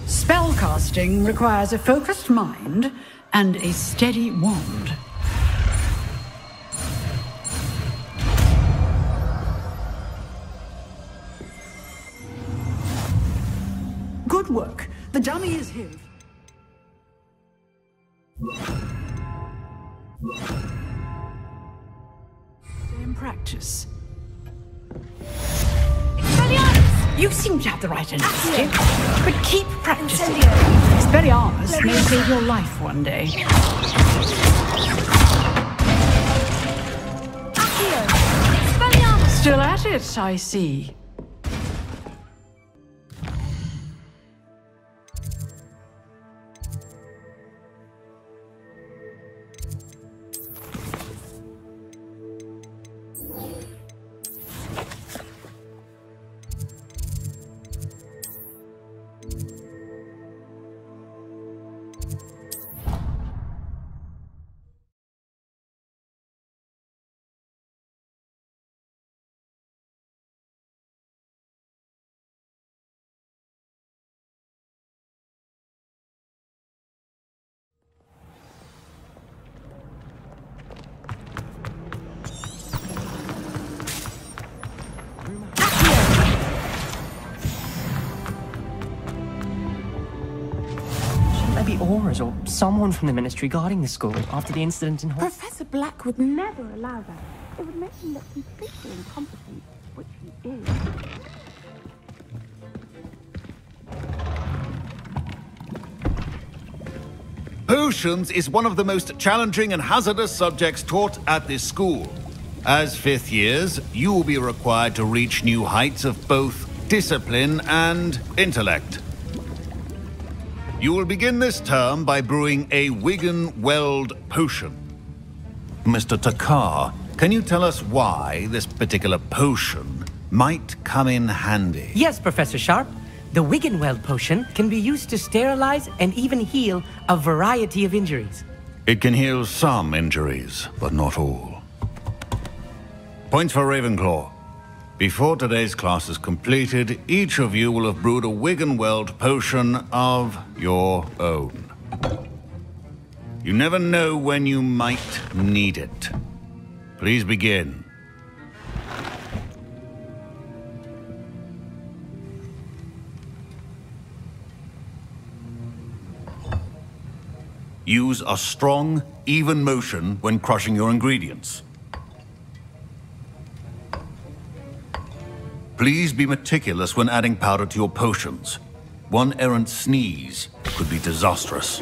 Spellcasting requires a focused mind and a steady wand. Good work. The dummy is here. In practice. You seem to have the right energy, but keep practicing. Expelliarmus may save your life one day. Still at it, I see. Someone from the Ministry guarding the school after the incident in Hall? Professor Black would never allow that. It would make him look completely incompetent, which he is. Potions is one of the most challenging and hazardous subjects taught at this school. As fifth years, you will be required to reach new heights of both discipline and intellect. You will begin this term by brewing a Wiggenweld potion. Mr. Thakkar, can you tell us why this particular potion might come in handy? Yes, Professor Sharp. The Wigan Wiggenweld potion can be used to sterilize and even heal a variety of injuries. It can heal some injuries, but not all. Points for Ravenclaw. Before today's class is completed, each of you will have brewed a Wiggenweld potion of your own. You never know when you might need it. Please begin. Use a strong, even motion when crushing your ingredients. Please be meticulous when adding powder to your potions. One errant sneeze could be disastrous.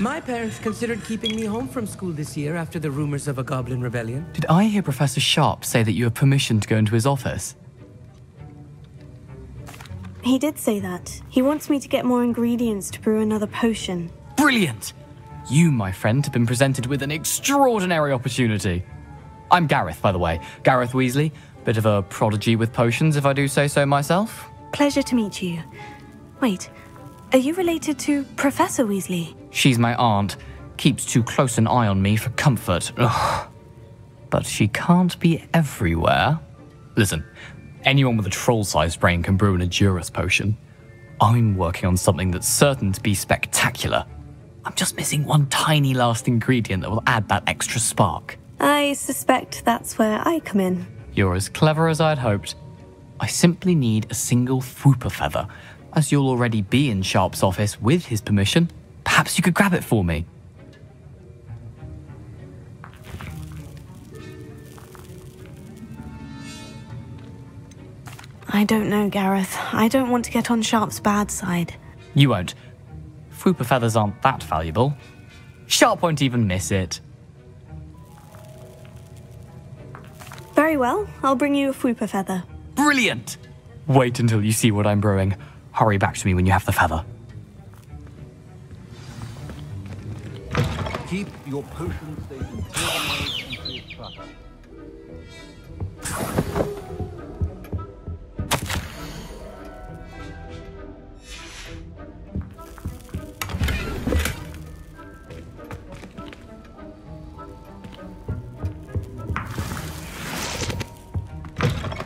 My parents considered keeping me home from school this year after the rumors of a goblin rebellion. Did I hear Professor Sharp say that you have permission to go into his office? He did say that. He wants me to get more ingredients to brew another potion. Brilliant! You, my friend, have been presented with an extraordinary opportunity. I'm Gareth, by the way. Gareth Weasley. Bit of a prodigy with potions, if I do say so myself. Pleasure to meet you. Wait, are you related to Professor Weasley? She's my aunt. Keeps too close an eye on me for comfort. Ugh. But she can't be everywhere. Listen, anyone with a troll-sized brain can brew an Edurus potion. I'm working on something that's certain to be spectacular. I'm just missing one tiny last ingredient that will add that extra spark. I suspect that's where I come in. You're as clever as I'd hoped. I simply need a single Fwooper feather. As you'll already be in Sharp's office with his permission, perhaps you could grab it for me. I don't know, Gareth. I don't want to get on Sharp's bad side. You won't. Fwooper feathers aren't that valuable. Sharp won't even miss it. Very well, I'll bring you a Fwooper feather. Brilliant! Wait until you see what I'm brewing. Hurry back to me when you have the feather. Keep your potion stations organized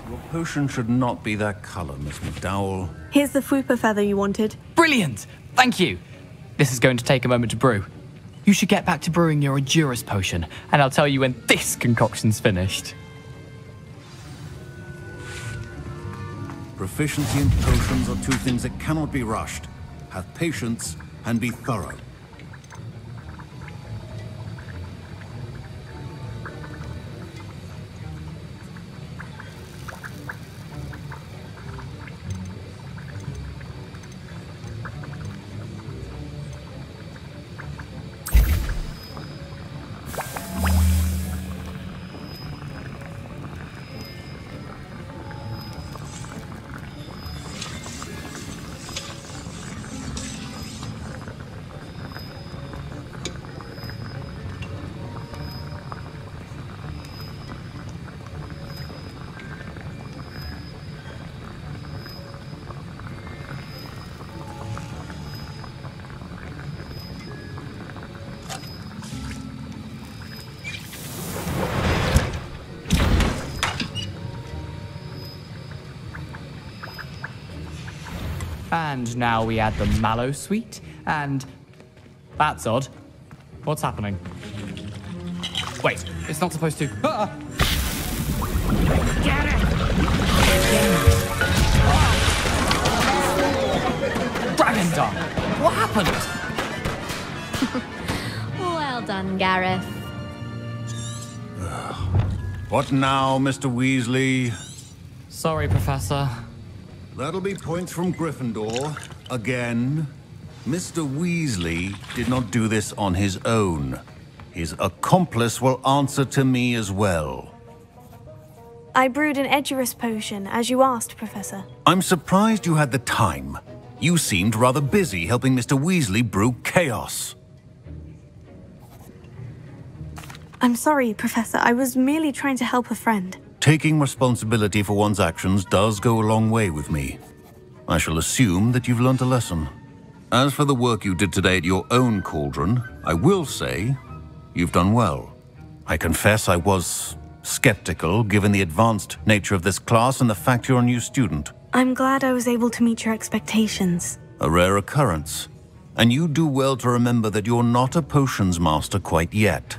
Your potion should not be that color, Miss McDowell. Here's the Fwooper feather you wanted. Brilliant! Thank you! This is going to take a moment to brew. You should get back to brewing your Edurus potion, and I'll tell you when this concoction's finished. Proficiency in potions are two things that cannot be rushed. Have patience and be thorough. And now we add the mallowsweet, and that's odd. What's happening? Wait, it's not supposed to. Ah! Dragon Dung! What happened? Well done, Gareth. What now, Mr. Weasley? Sorry, Professor. That'll be points from Gryffindor. Again. Mr. Weasley did not do this on his own. His accomplice will answer to me as well. I brewed an Edurus potion, as you asked, Professor. I'm surprised you had the time. You seemed rather busy helping Mr. Weasley brew chaos. I'm sorry, Professor. I was merely trying to help a friend. Taking responsibility for one's actions does go a long way with me. I shall assume that you've learnt a lesson. As for the work you did today at your own cauldron, I will say you've done well. I confess I was skeptical given the advanced nature of this class and the fact you're a new student. I'm glad I was able to meet your expectations. A rare occurrence. and you do well to remember that you're not a potions master quite yet.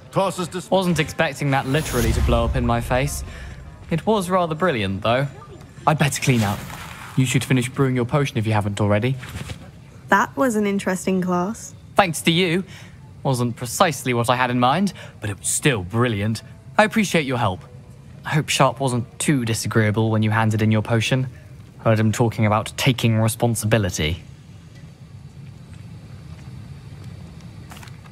Classes dis- Wasn't expecting that literally to blow up in my face. It was rather brilliant, though. I'd better clean up. You should finish brewing your potion if you haven't already. That was an interesting class. Thanks to you. Wasn't precisely what I had in mind, but it was still brilliant. I appreciate your help. I hope Sharp wasn't too disagreeable when you handed in your potion. Heard him talking about taking responsibility.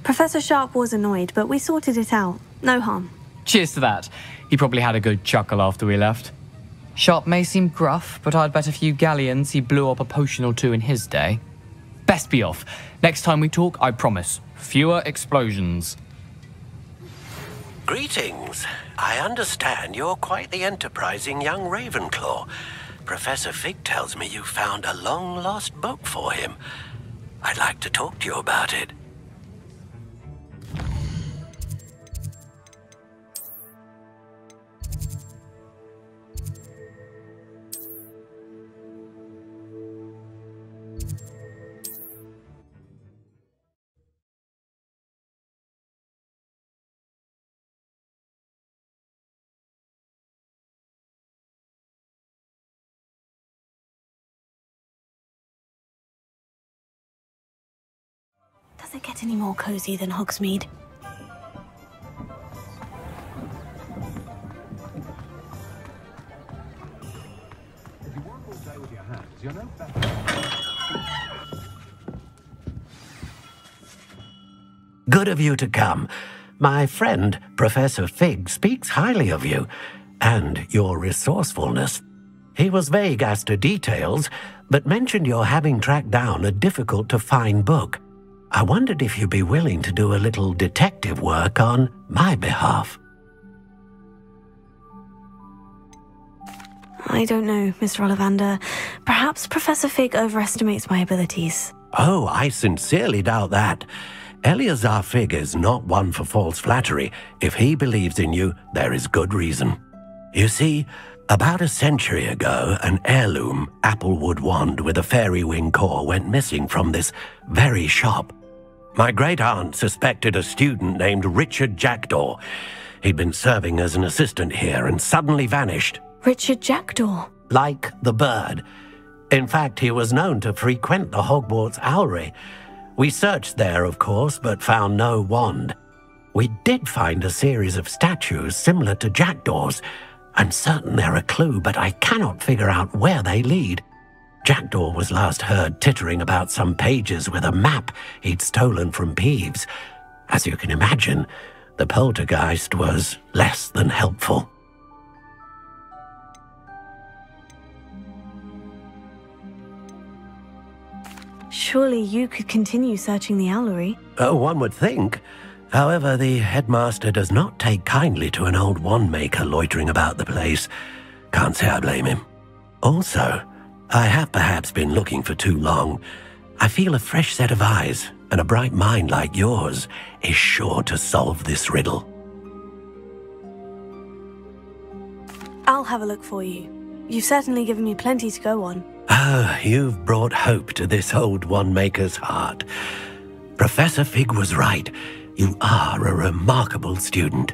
Professor Sharp was annoyed, but we sorted it out. No harm. Cheers to that. He probably had a good chuckle after we left. Sharp may seem gruff, but I'd bet a few galleons he blew up a potion or two in his day. Best be off. Next time we talk, I promise, fewer explosions. Greetings. I understand you're quite the enterprising young Ravenclaw. Professor Fig tells me you found a long lost book for him. I'd like to talk to you about it. Any more cozy than Hogsmeade? Good of you to come. My friend, Professor Fig, speaks highly of you and your resourcefulness. He was vague as to details, but mentioned your having tracked down a difficult to find book. I wondered if you'd be willing to do a little detective work on my behalf. I don't know, Mr. Ollivander. Perhaps Professor Fig overestimates my abilities. Oh, I sincerely doubt that. Eleazar Fig is not one for false flattery. If he believes in you, there is good reason. You see, about a century ago, an heirloom applewood wand with a fairy wing core went missing from this very shop. My great aunt suspected a student named Richard Jackdaw. He'd been serving as an assistant here and suddenly vanished. Richard Jackdaw? Like the bird. In fact, he was known to frequent the Hogwarts Owlery. We searched there, of course, but found no wand. We did find a series of statues similar to Jackdaw's. I'm certain they're a clue, but I cannot figure out where they lead. Jackdaw was last heard tittering about some pages with a map he'd stolen from Peeves. As you can imagine, the poltergeist was less than helpful. Surely you could continue searching the owlery. Oh, one would think. However, the headmaster does not take kindly to an old wand maker loitering about the place. Can't say I blame him. Also, I have perhaps been looking for too long. I feel a fresh set of eyes and a bright mind like yours is sure to solve this riddle. I'll have a look for you. You've certainly given me plenty to go on. Ah, you've brought hope to this old wand-maker's heart. Professor Fig was right. You are a remarkable student.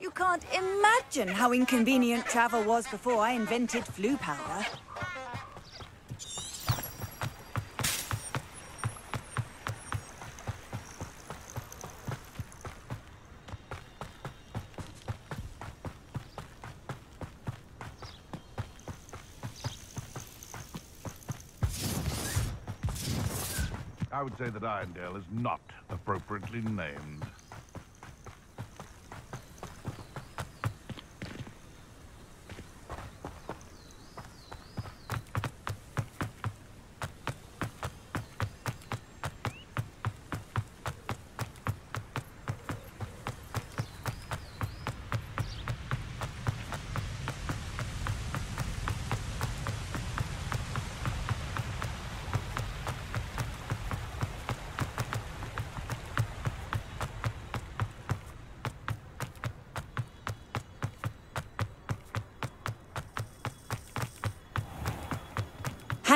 You can't imagine how inconvenient travel was before I invented Floo powder. I would say that Irondale is not appropriately named.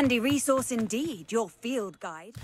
Handy resource indeed, your field guide.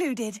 Included.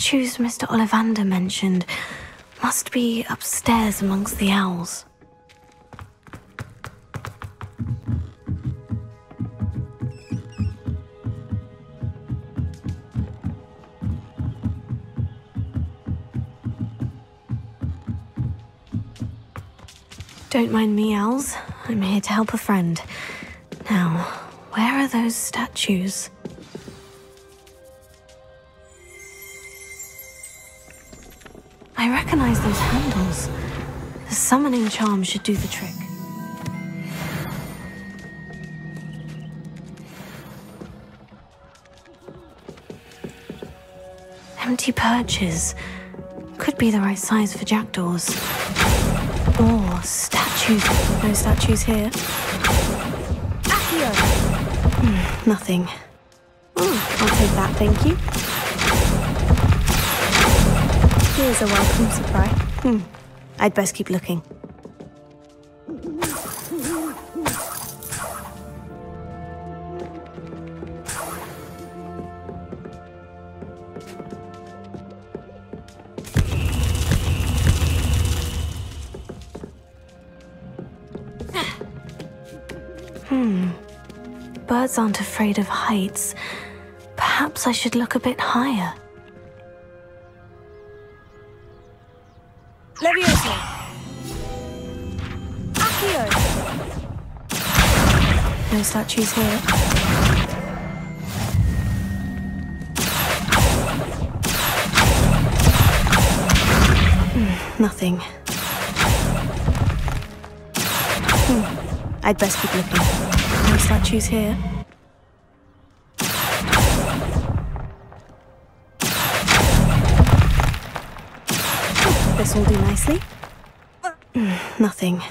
Statues Mr. Ollivander mentioned must be upstairs amongst the owls. Don't mind me, owls. I'm here to help a friend. Now, where are those statues? I recognize those handles. The summoning charm should do the trick. Empty perches. Could be the right size for jackdaws. Or statues. No statues here. Accio! Hmm, nothing. Oh, I'll take that, thank you. Here's a welcome surprise. Hmm. I'd best keep looking. Hmm. Birds aren't afraid of heights. Perhaps I should look a bit higher. No statues here. Hmm, Nothing. Hmm, I'd best keep looking. No statues here. This will do nicely. Hmm, Nothing.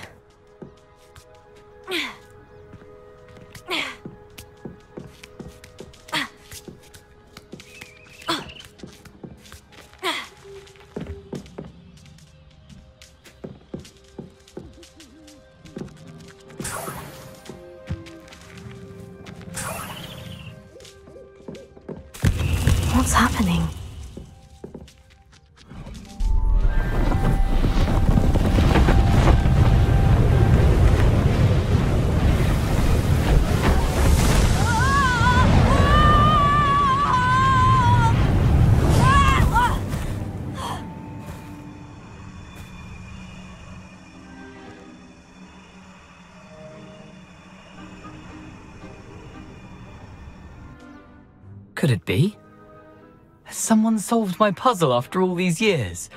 Solved my puzzle after all these years?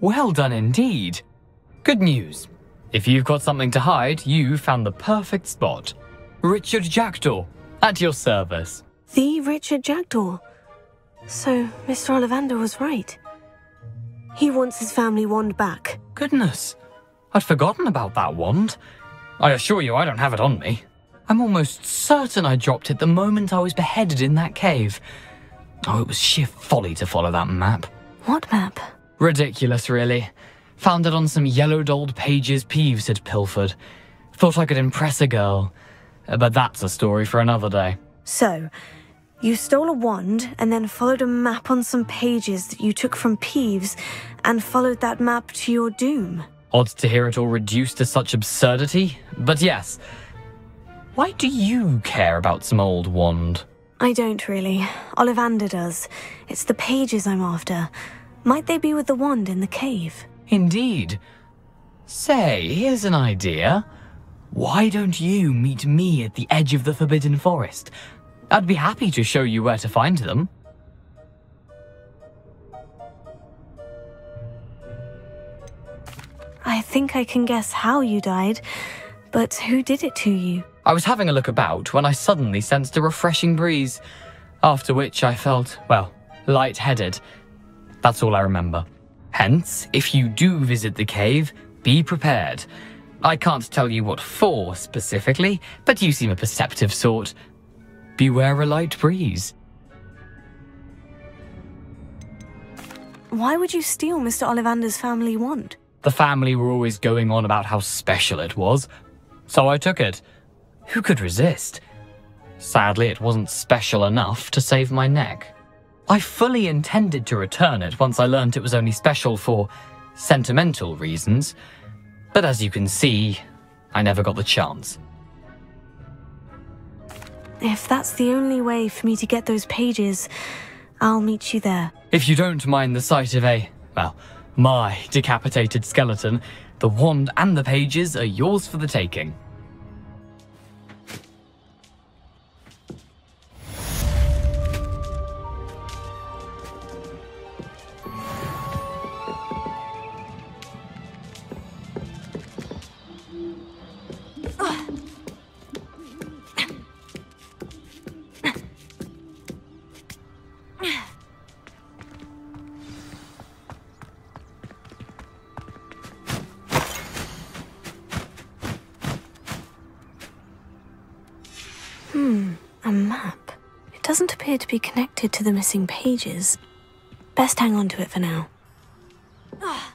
Well done indeed. Good news. If you've got something to hide, you found the perfect spot. Richard Jackdaw, at your service. The Richard Jackdaw. So, Mr. Ollivander was right. He wants his family wand back. Goodness, I'd forgotten about that wand. I assure you I don't have it on me. I'm almost certain I dropped it the moment I was beheaded in that cave. Oh, it was sheer folly to follow that map. What map? Ridiculous, really. Found it on some yellowed old pages Peeves had pilfered. Thought I could impress a girl. Uh, But that's a story for another day. So, you stole a wand and then followed a map on some pages that you took from Peeves and followed that map to your doom. Odd to hear it all reduced to such absurdity, but yes. Why do you care about some old wand? I don't really. Ollivander does. It's the pages I'm after. Might they be with the wand in the cave? Indeed. Say, here's an idea. Why don't you meet me at the edge of the Forbidden Forest? I'd be happy to show you where to find them. I think I can guess how you died, but who did it to you? I was having a look about when I suddenly sensed a refreshing breeze, after which I felt, well, lightheaded. That's all I remember. Hence, if you do visit the cave, be prepared. I can't tell you what for specifically, but you seem a perceptive sort. Beware a light breeze. Why would you steal Mr. Ollivander's family wand? The family were always going on about how special it was, so I took it. Who could resist? Sadly, it wasn't special enough to save my neck. I fully intended to return it once I learned it was only special for sentimental reasons, but as you can see, I never got the chance. If that's the only way for me to get those pages, I'll meet you there. If you don't mind the sight of a, well, my decapitated skeleton, the wand and the pages are yours for the taking. The missing pages. Best hang on to it for now. Ah.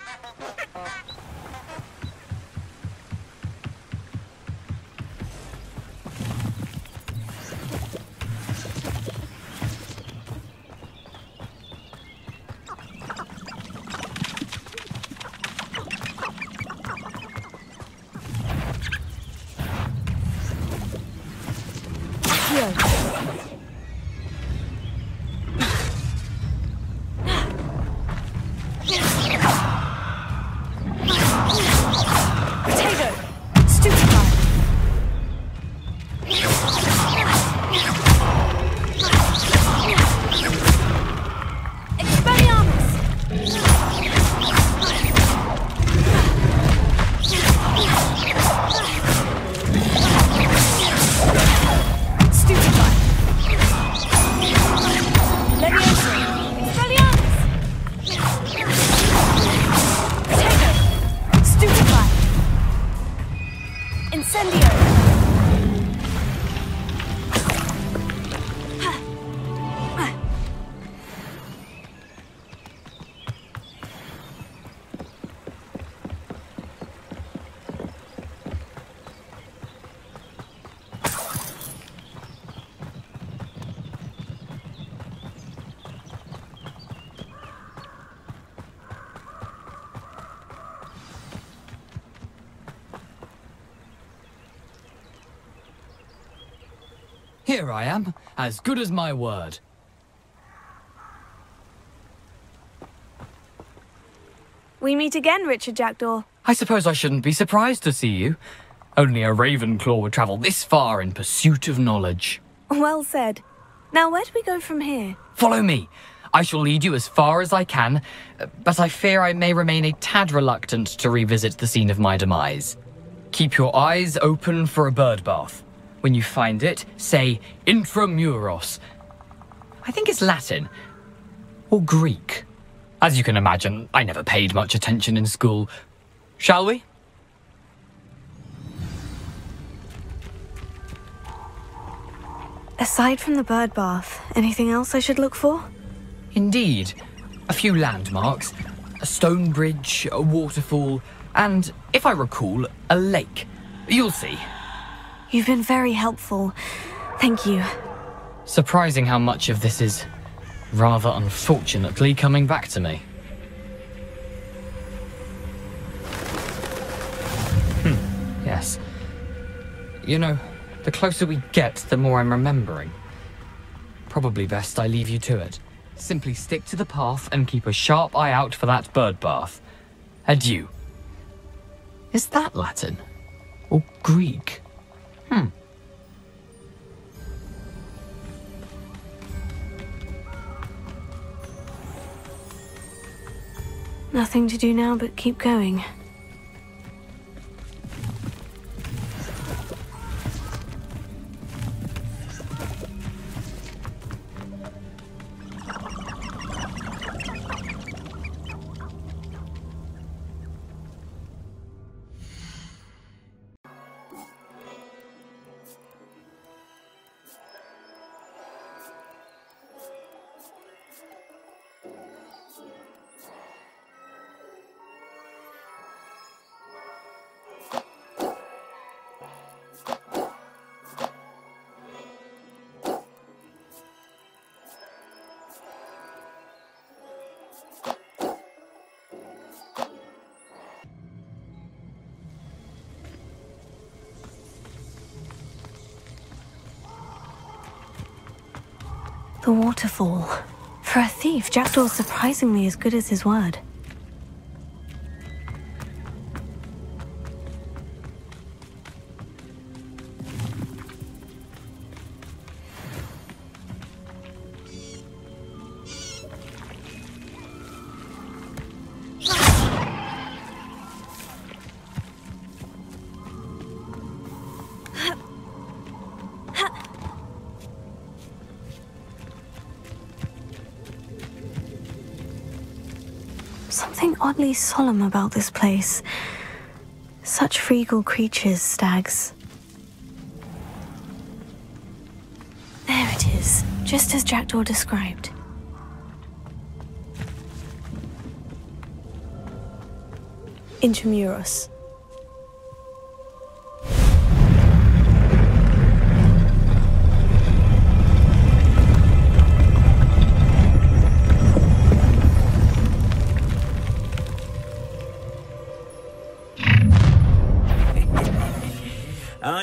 Here I am, as good as my word. We meet again, Richard Jackdaw. I suppose I shouldn't be surprised to see you. Only a Ravenclaw would travel this far in pursuit of knowledge. Well said. Now, where do we go from here? Follow me. I shall lead you as far as I can, but I fear I may remain a tad reluctant to revisit the scene of my demise. Keep your eyes open for a bird bath. When you find it, say intramuros. I think it's Latin. Or Greek. As you can imagine, I never paid much attention in school. Shall we? Aside from the bird bath, anything else I should look for? Indeed. A few landmarks, a stone bridge, a waterfall, and, if I recall, a lake. You'll see. You've been very helpful. Thank you. Surprising how much of this is, rather unfortunately, coming back to me. Hmm, yes. You know, the closer we get, the more I'm remembering. Probably best I leave you to it. Simply stick to the path and keep a sharp eye out for that bird bath. Adieu. Is that Latin? Or Greek? Hmm. Nothing to do now but keep going. The waterfall. For a thief, Jackdaw's surprisingly as good as his word. solemn about this place. Such regal creatures, stags. There it is, just as Jackdaw described. Intramuros.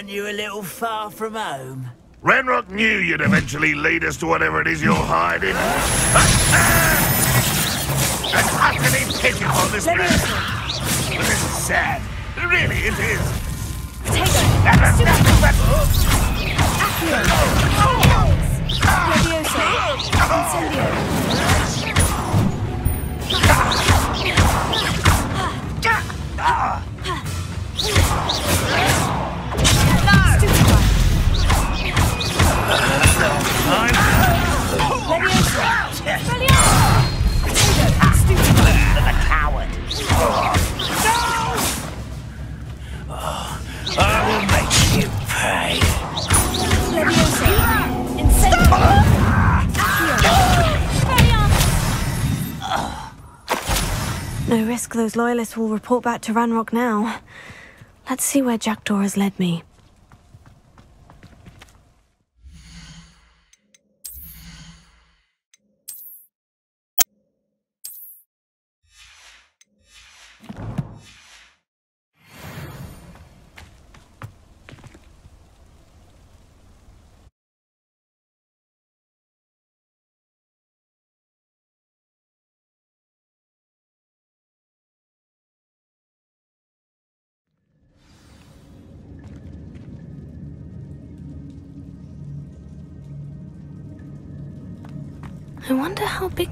Aren't you a little far from home? Ranrok knew you'd eventually lead us to whatever it is you're hiding. That's utterly pitiful, this place. But this is sad. Really, it is. I will make you pay. No risk those loyalists will report back to Ranrok now. Let's see where Jackdaw has led me.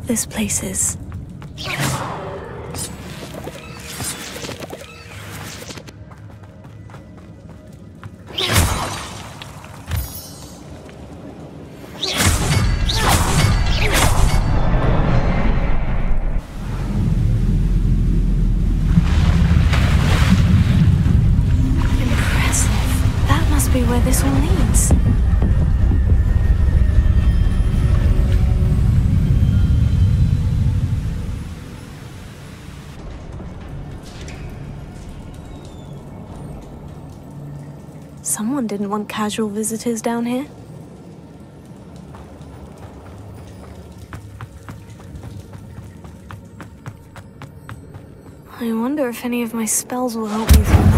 This place is. Impressive. That must be where this all leads. Didn't want casual visitors down here. I wonder if any of my spells will help me through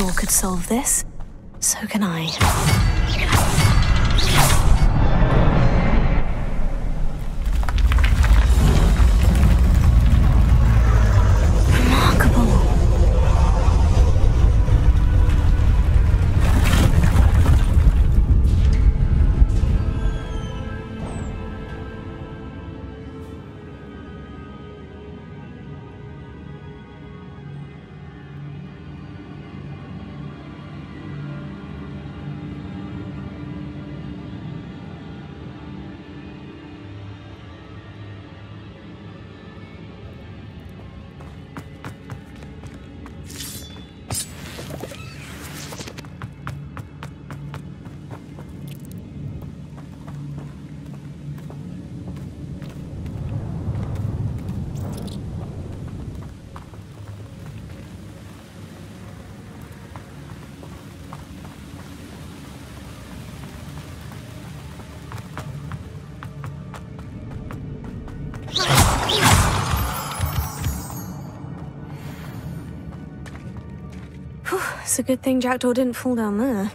Jackdaw could solve this, so can I. it's a good thing Jackdaw didn't fall down there.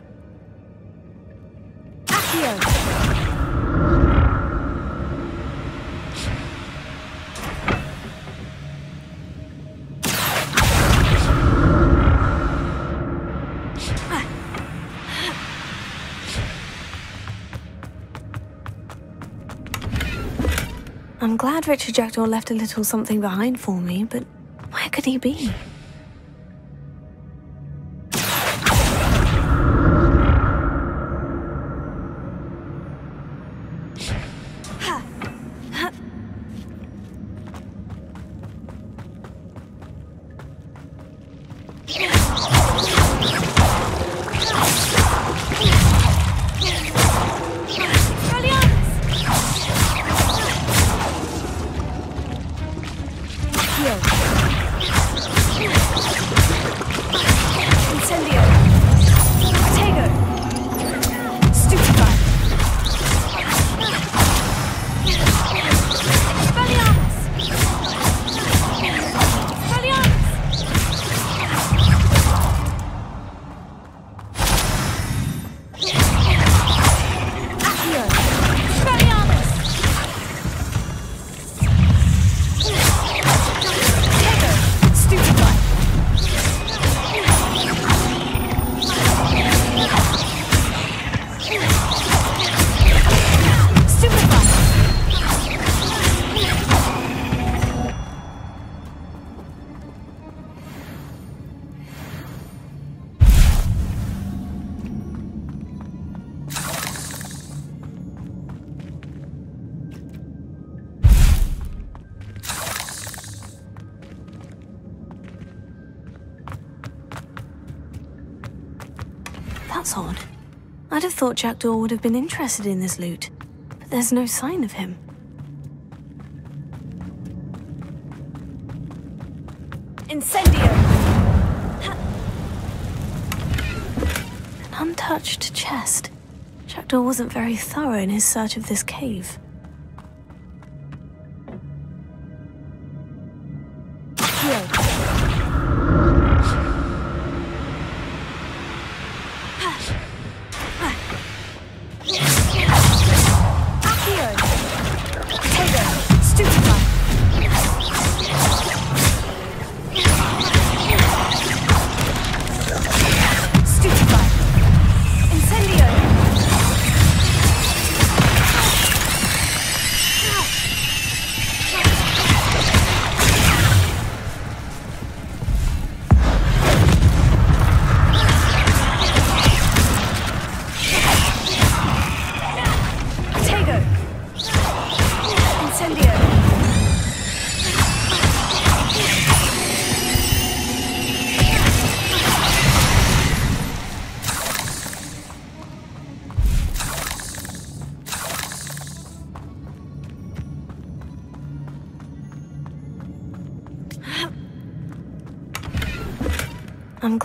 I'm glad Richard Jackdaw left a little something behind for me, but where could he be? Thought Jackdaw would have been interested in this loot, but there's no sign of him. Incendio! An untouched chest. Jackdaw wasn't very thorough in his search of this cave.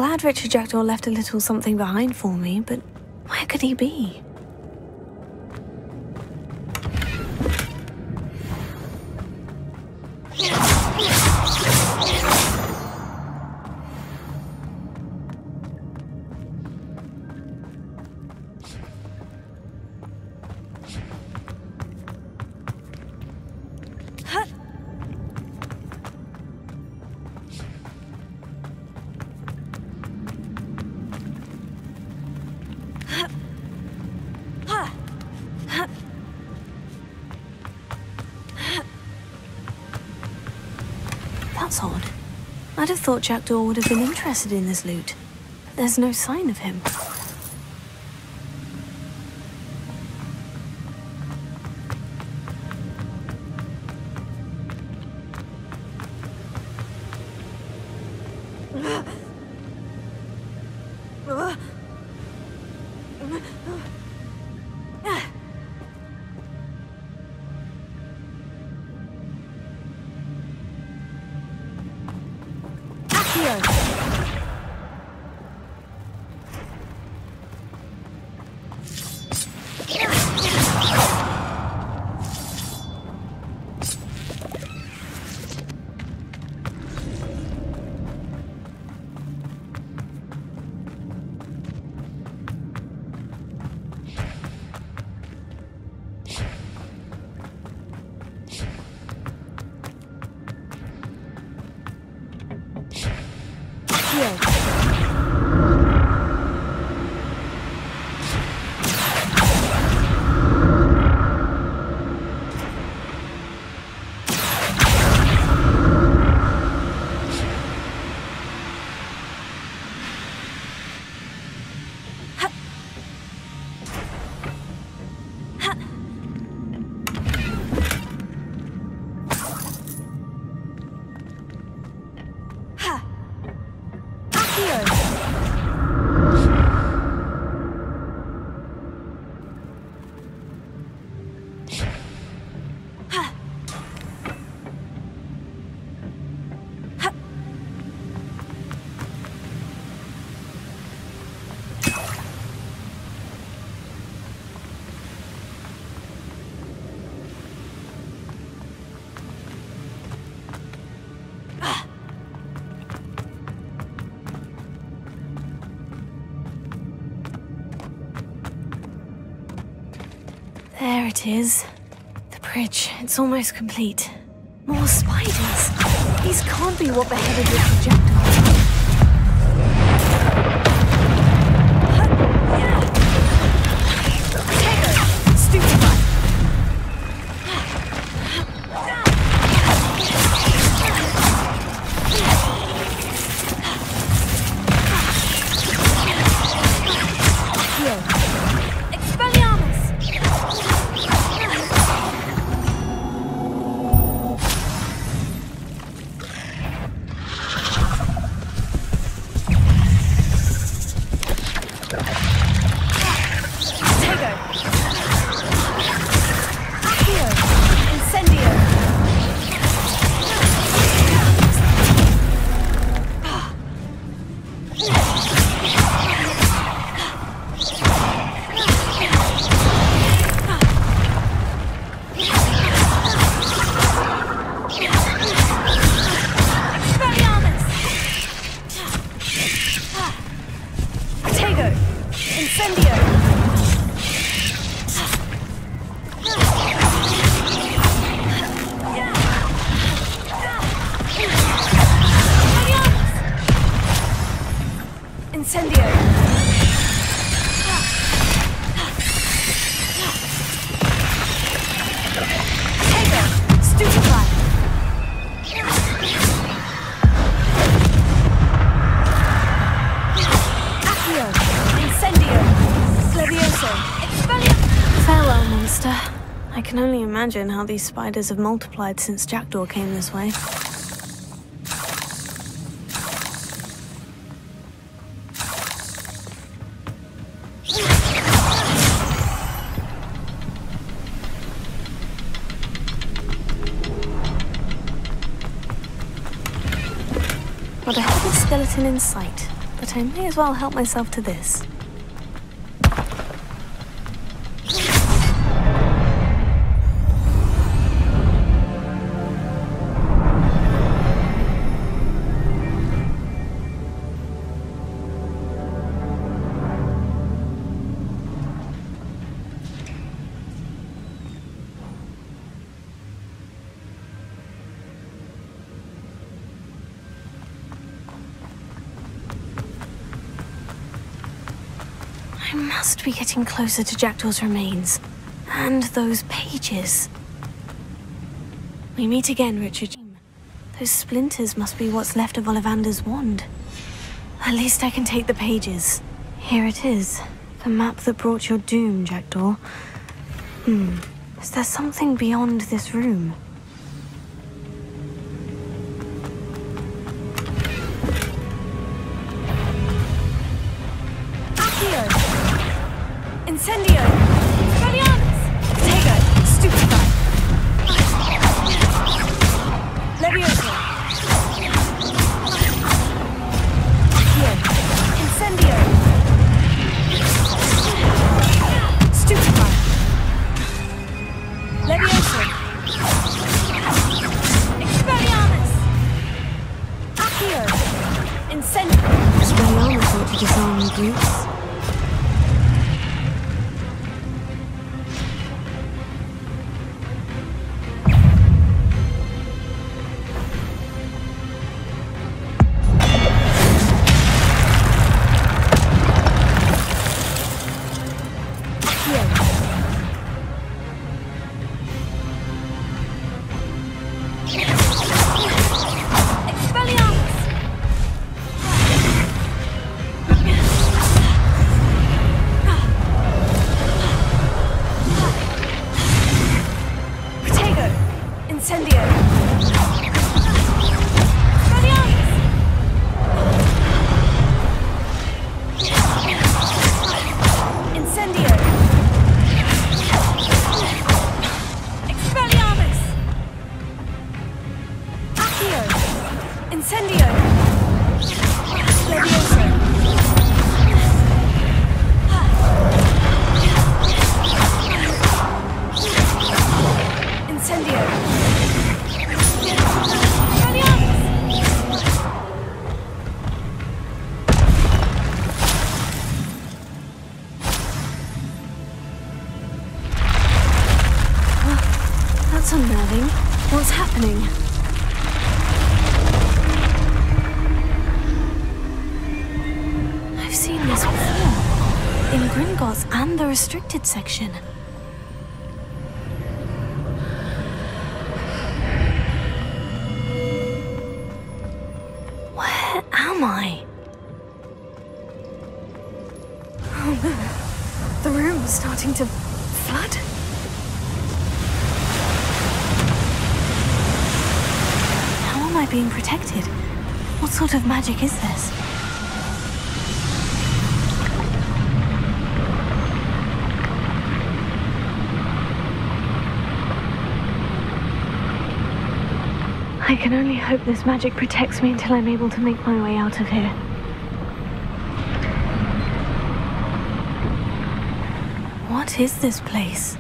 Glad Richard Jackdaw left a little something behind for me, but where could he be? Have thought Jackdaw would have been interested in this loot. But there's no sign of him. it is. The bridge. It's almost complete. More spiders. These can't be what beheaded the projectile. Imagine how these spiders have multiplied since Jackdaw came this way. Got a heavy skeleton in sight, but I may as well help myself to this. Must be getting closer to Jackdaw's remains. And those pages. We meet again, Richard. Those splinters must be what's left of Ollivander's wand. At least I can take the pages. Here it is. The map that brought your doom, Jackdaw. Hmm. Is there something beyond this room? Section. Where am I? Oh no. The room's starting to flood. How am I being protected? What sort of magic is this? I can only hope this magic protects me until I'm able to make my way out of here. What is this place?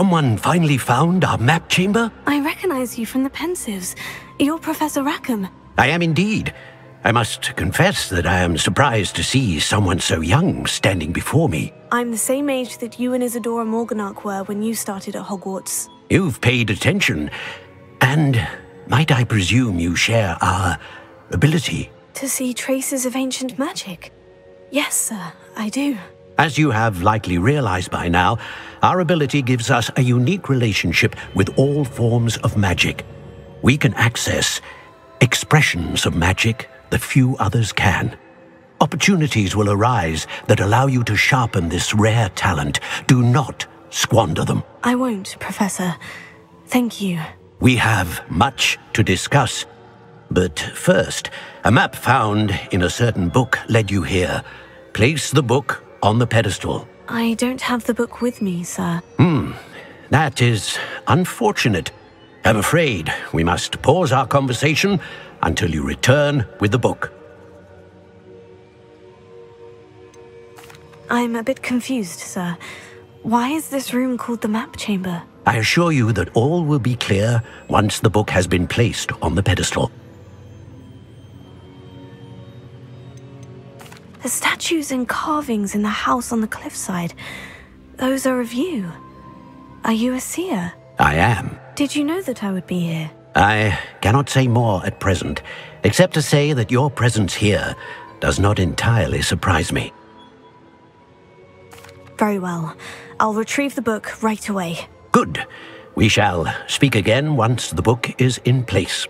Someone finally found our map chamber? I recognize you from the Pensieves. You're Professor Rackham. I am indeed. I must confess that I am surprised to see someone so young standing before me. I'm the same age that you and Isidora Morganach were when you started at Hogwarts. You've paid attention. And might I presume you share our ability? To see traces of ancient magic? Yes, sir, I do. As you have likely realized by now, our ability gives us a unique relationship with all forms of magic. We can access expressions of magic that few others can. Opportunities will arise that allow you to sharpen this rare talent. Do not squander them. I won't, Professor. Thank you. We have much to discuss. But first, a map found in a certain book led you here. Place the book on the pedestal. I don't have the book with me, sir. Hmm. That is unfortunate. I'm afraid we must pause our conversation until you return with the book. I'm a bit confused, sir. Why is this room called the map chamber? I assure you that all will be clear once the book has been placed on the pedestal. The statues and carvings in the house on the cliffside, those are of you. Are you a seer? I am. Did you know that I would be here? I cannot say more at present, except to say that your presence here does not entirely surprise me. Very well. I'll retrieve the book right away. Good. We shall speak again once the book is in place.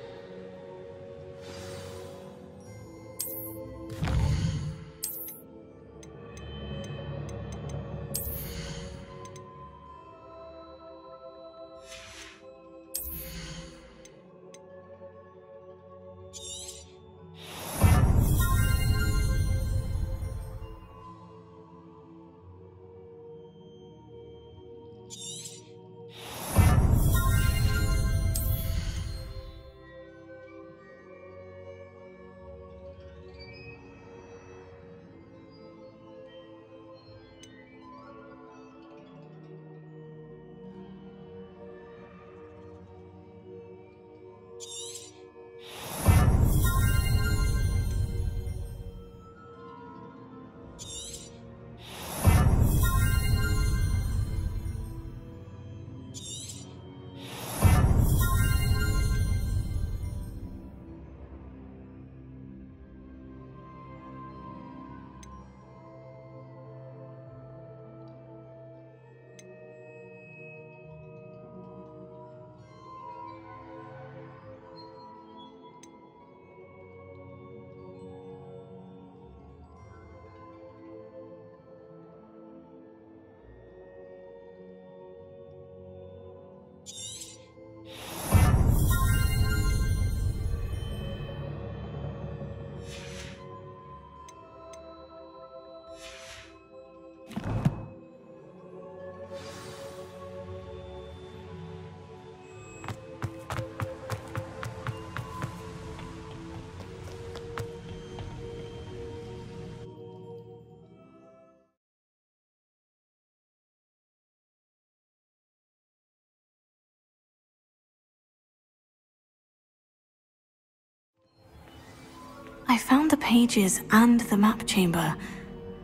Found the pages and the map chamber.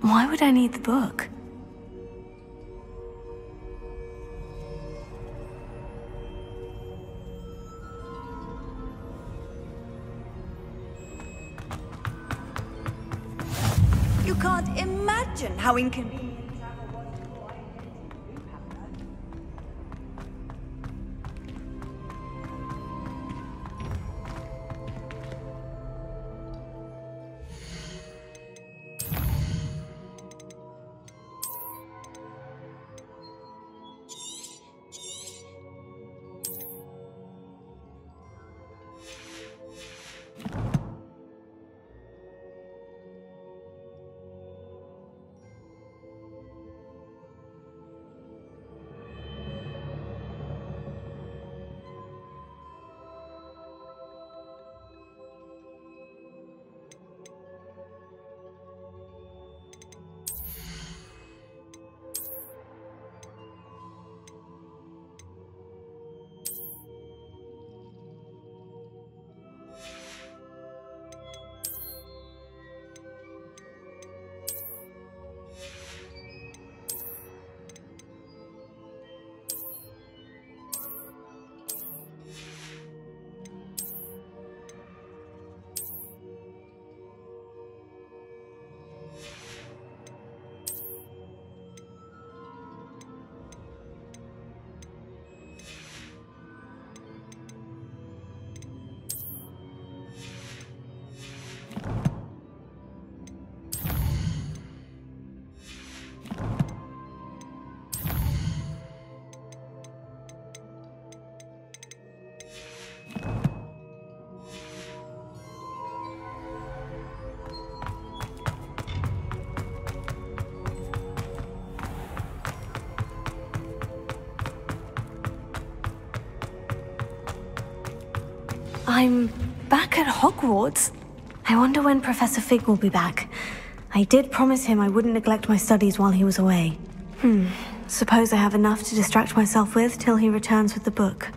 Why would I need the book? You can't imagine how inconvenient. I'm back at Hogwarts. I wonder when Professor Fig will be back. I did promise him I wouldn't neglect my studies while he was away. Hmm. Suppose I have enough to distract myself with till he returns with the book.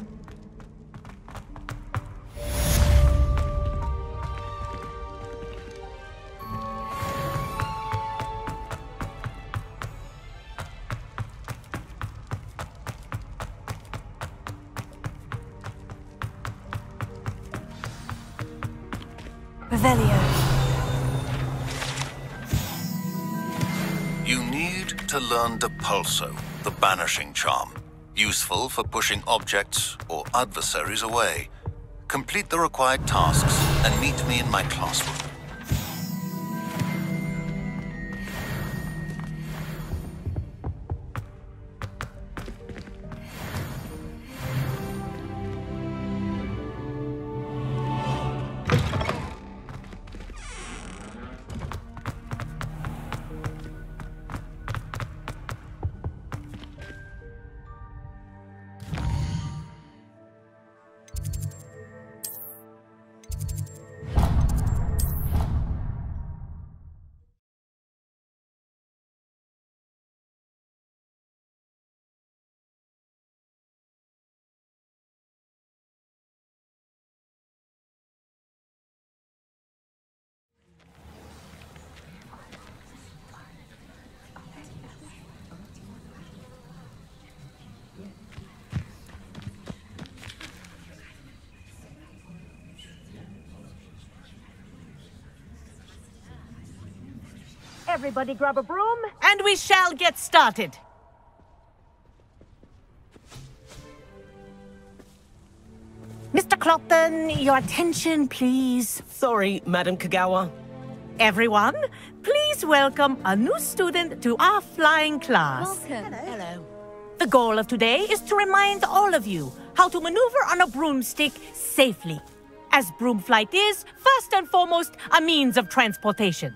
Depulso, the banishing charm. Useful for pushing objects or adversaries away. Complete the required tasks and meet me in my classroom. Everybody grab a broom, and we shall get started. Mr. Clopton, your attention, please. Sorry, Madam Kagawa. Everyone, please welcome a new student to our flying class. Welcome. Hello. Hello. The goal of today is to remind all of you how to maneuver on a broomstick safely. As broom flight is, first and foremost, a means of transportation.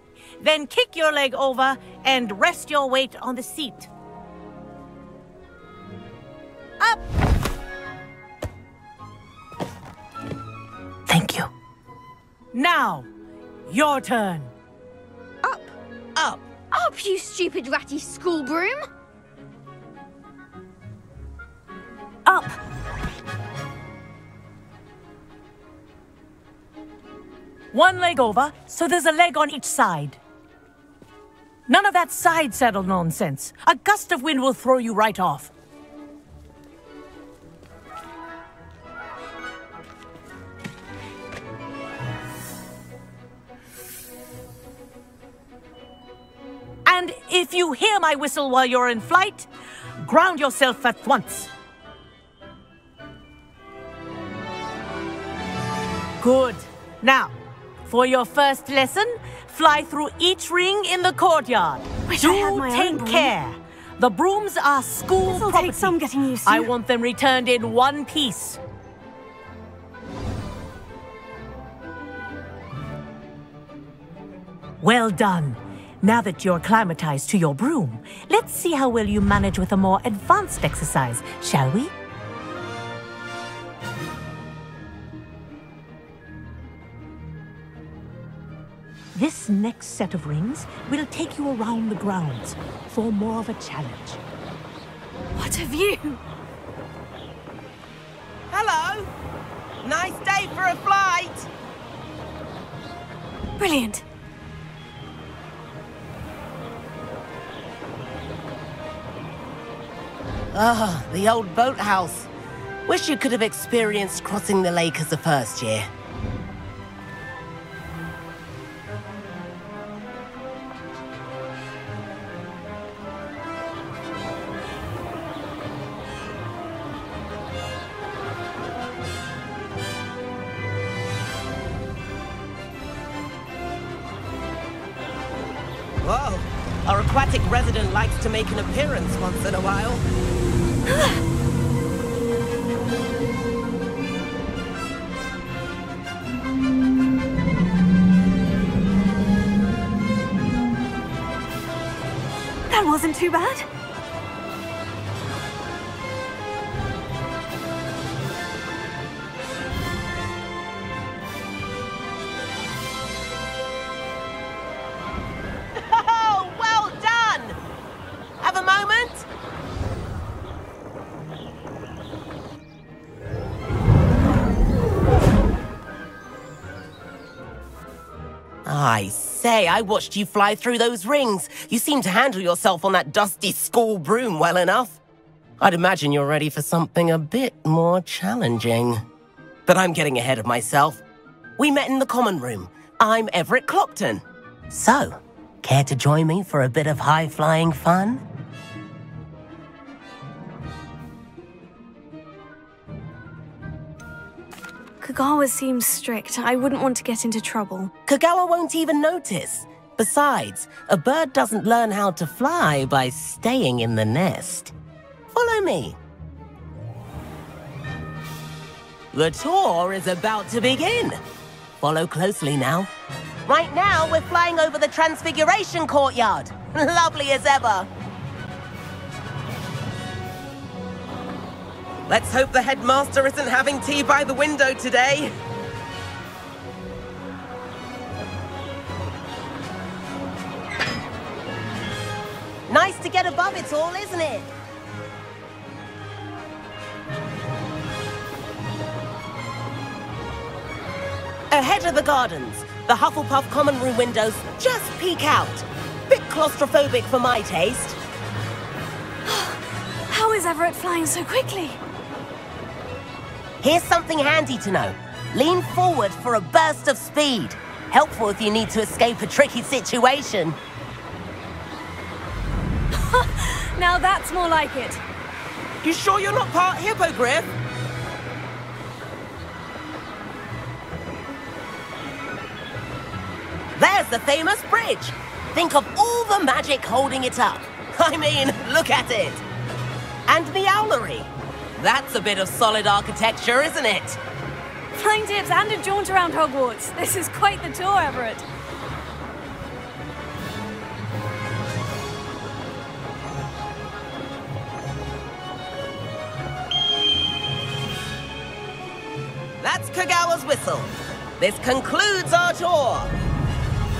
then kick your leg over and rest your weight on the seat. Up! Thank you. Now, your turn. Up. Up. Up, you stupid ratty school broom. Up. One leg over, so there's a leg on each side. None of that side saddle nonsense. A gust of wind will throw you right off. And if you hear my whistle while you're in flight, ground yourself at once. Good. Now, for your first lesson, fly through each ring in the courtyard. Wish Do I had my own take broom. care. The brooms are school This'll property. take some getting used to. I want them returned in one piece. Well done. Now that you're acclimatized to your broom, let's see how well you manage with a more advanced exercise, shall we? This next set of rings will take you around the grounds for more of a challenge. What a view! Hello. Nice day for a flight. Brilliant. Ah, the old boathouse. Wish you could have experienced crossing the lake as a first year. To make an appearance once in a while. That wasn't too bad. Say, I watched you fly through those rings. You seem to handle yourself on that dusty school broom well enough. I'd imagine you're ready for something a bit more challenging. But I'm getting ahead of myself. We met in the common room. I'm Everett Clopton. So, care to join me for a bit of high-flying fun? Kagawa seems strict. I wouldn't want to get into trouble. Kagawa won't even notice. Besides, a bird doesn't learn how to fly by staying in the nest. Follow me. The tour is about to begin. Follow closely now. Right now, we're flying over the Transfiguration Courtyard. Lovely as ever. Let's hope the headmaster isn't having tea by the window today. Nice to get above it all, isn't it? Ahead of the gardens, the Hufflepuff common room windows just peek out. Bit claustrophobic for my taste. How is Everett flying so quickly? Here's something handy to know. Lean forward for a burst of speed. Helpful if you need to escape a tricky situation. Now that's more like it. You sure you're not part hippogriff? There's the famous bridge. Think of all the magic holding it up. I mean, look at it. And the owlery. That's a bit of solid architecture, isn't it? Flying tips and a jaunt around Hogwarts. This is quite the tour, Everett. That's Kagawa's whistle. This concludes our tour.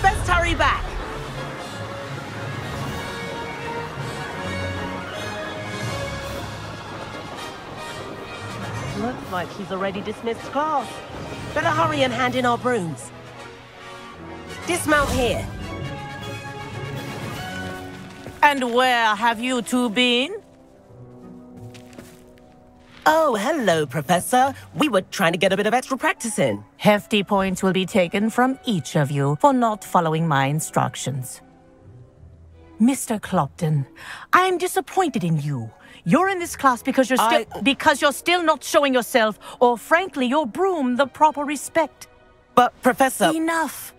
Best hurry back. Looks like she's already dismissed class. Better hurry and hand in our brooms. Dismount here. And where have you two been? Oh, hello, Professor. We were trying to get a bit of extra practice in. Hefty points will be taken from each of you for not following my instructions. Mr. Clopton, I am disappointed in you. You're in this class because you're still because you're still not showing yourself, or frankly, your broom the proper respect. But, Professor. Enough.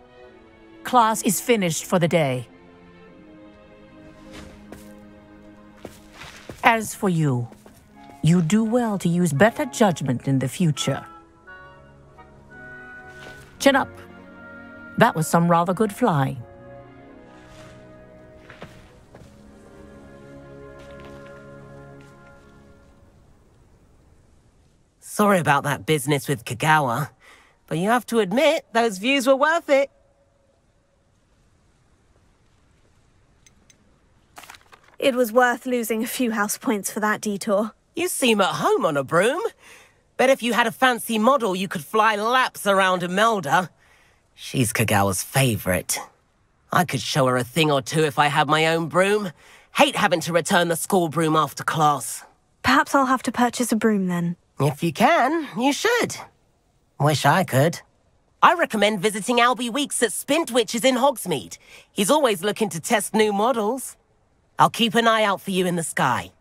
Class is finished for the day. As for you, you do well to use better judgment in the future. Chin up. That was some rather good flying. Sorry about that business with Kagawa, but you have to admit those views were worth it. It was worth losing a few house points for that detour. You seem at home on a broom. Bet if you had a fancy model, you could fly laps around Imelda. She's Kagawa's favorite. I could show her a thing or two if I had my own broom. Hate having to return the school broom after class. Perhaps I'll have to purchase a broom then. If you can, you should. Wish I could. I recommend visiting Albie Weekes at Spintwitches in Hogsmeade. He's always looking to test new models. I'll keep an eye out for you in the sky.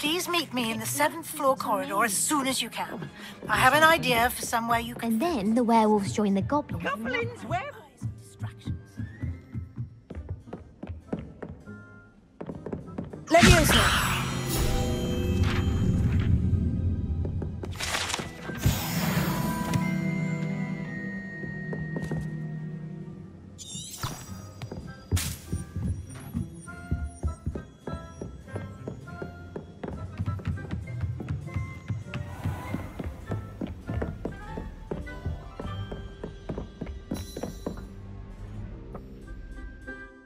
Please meet me in the seventh floor corridor as soon as you can. I have an idea for somewhere you can. And then the werewolves join the goblins. Goblins, werewolves. Leviosa!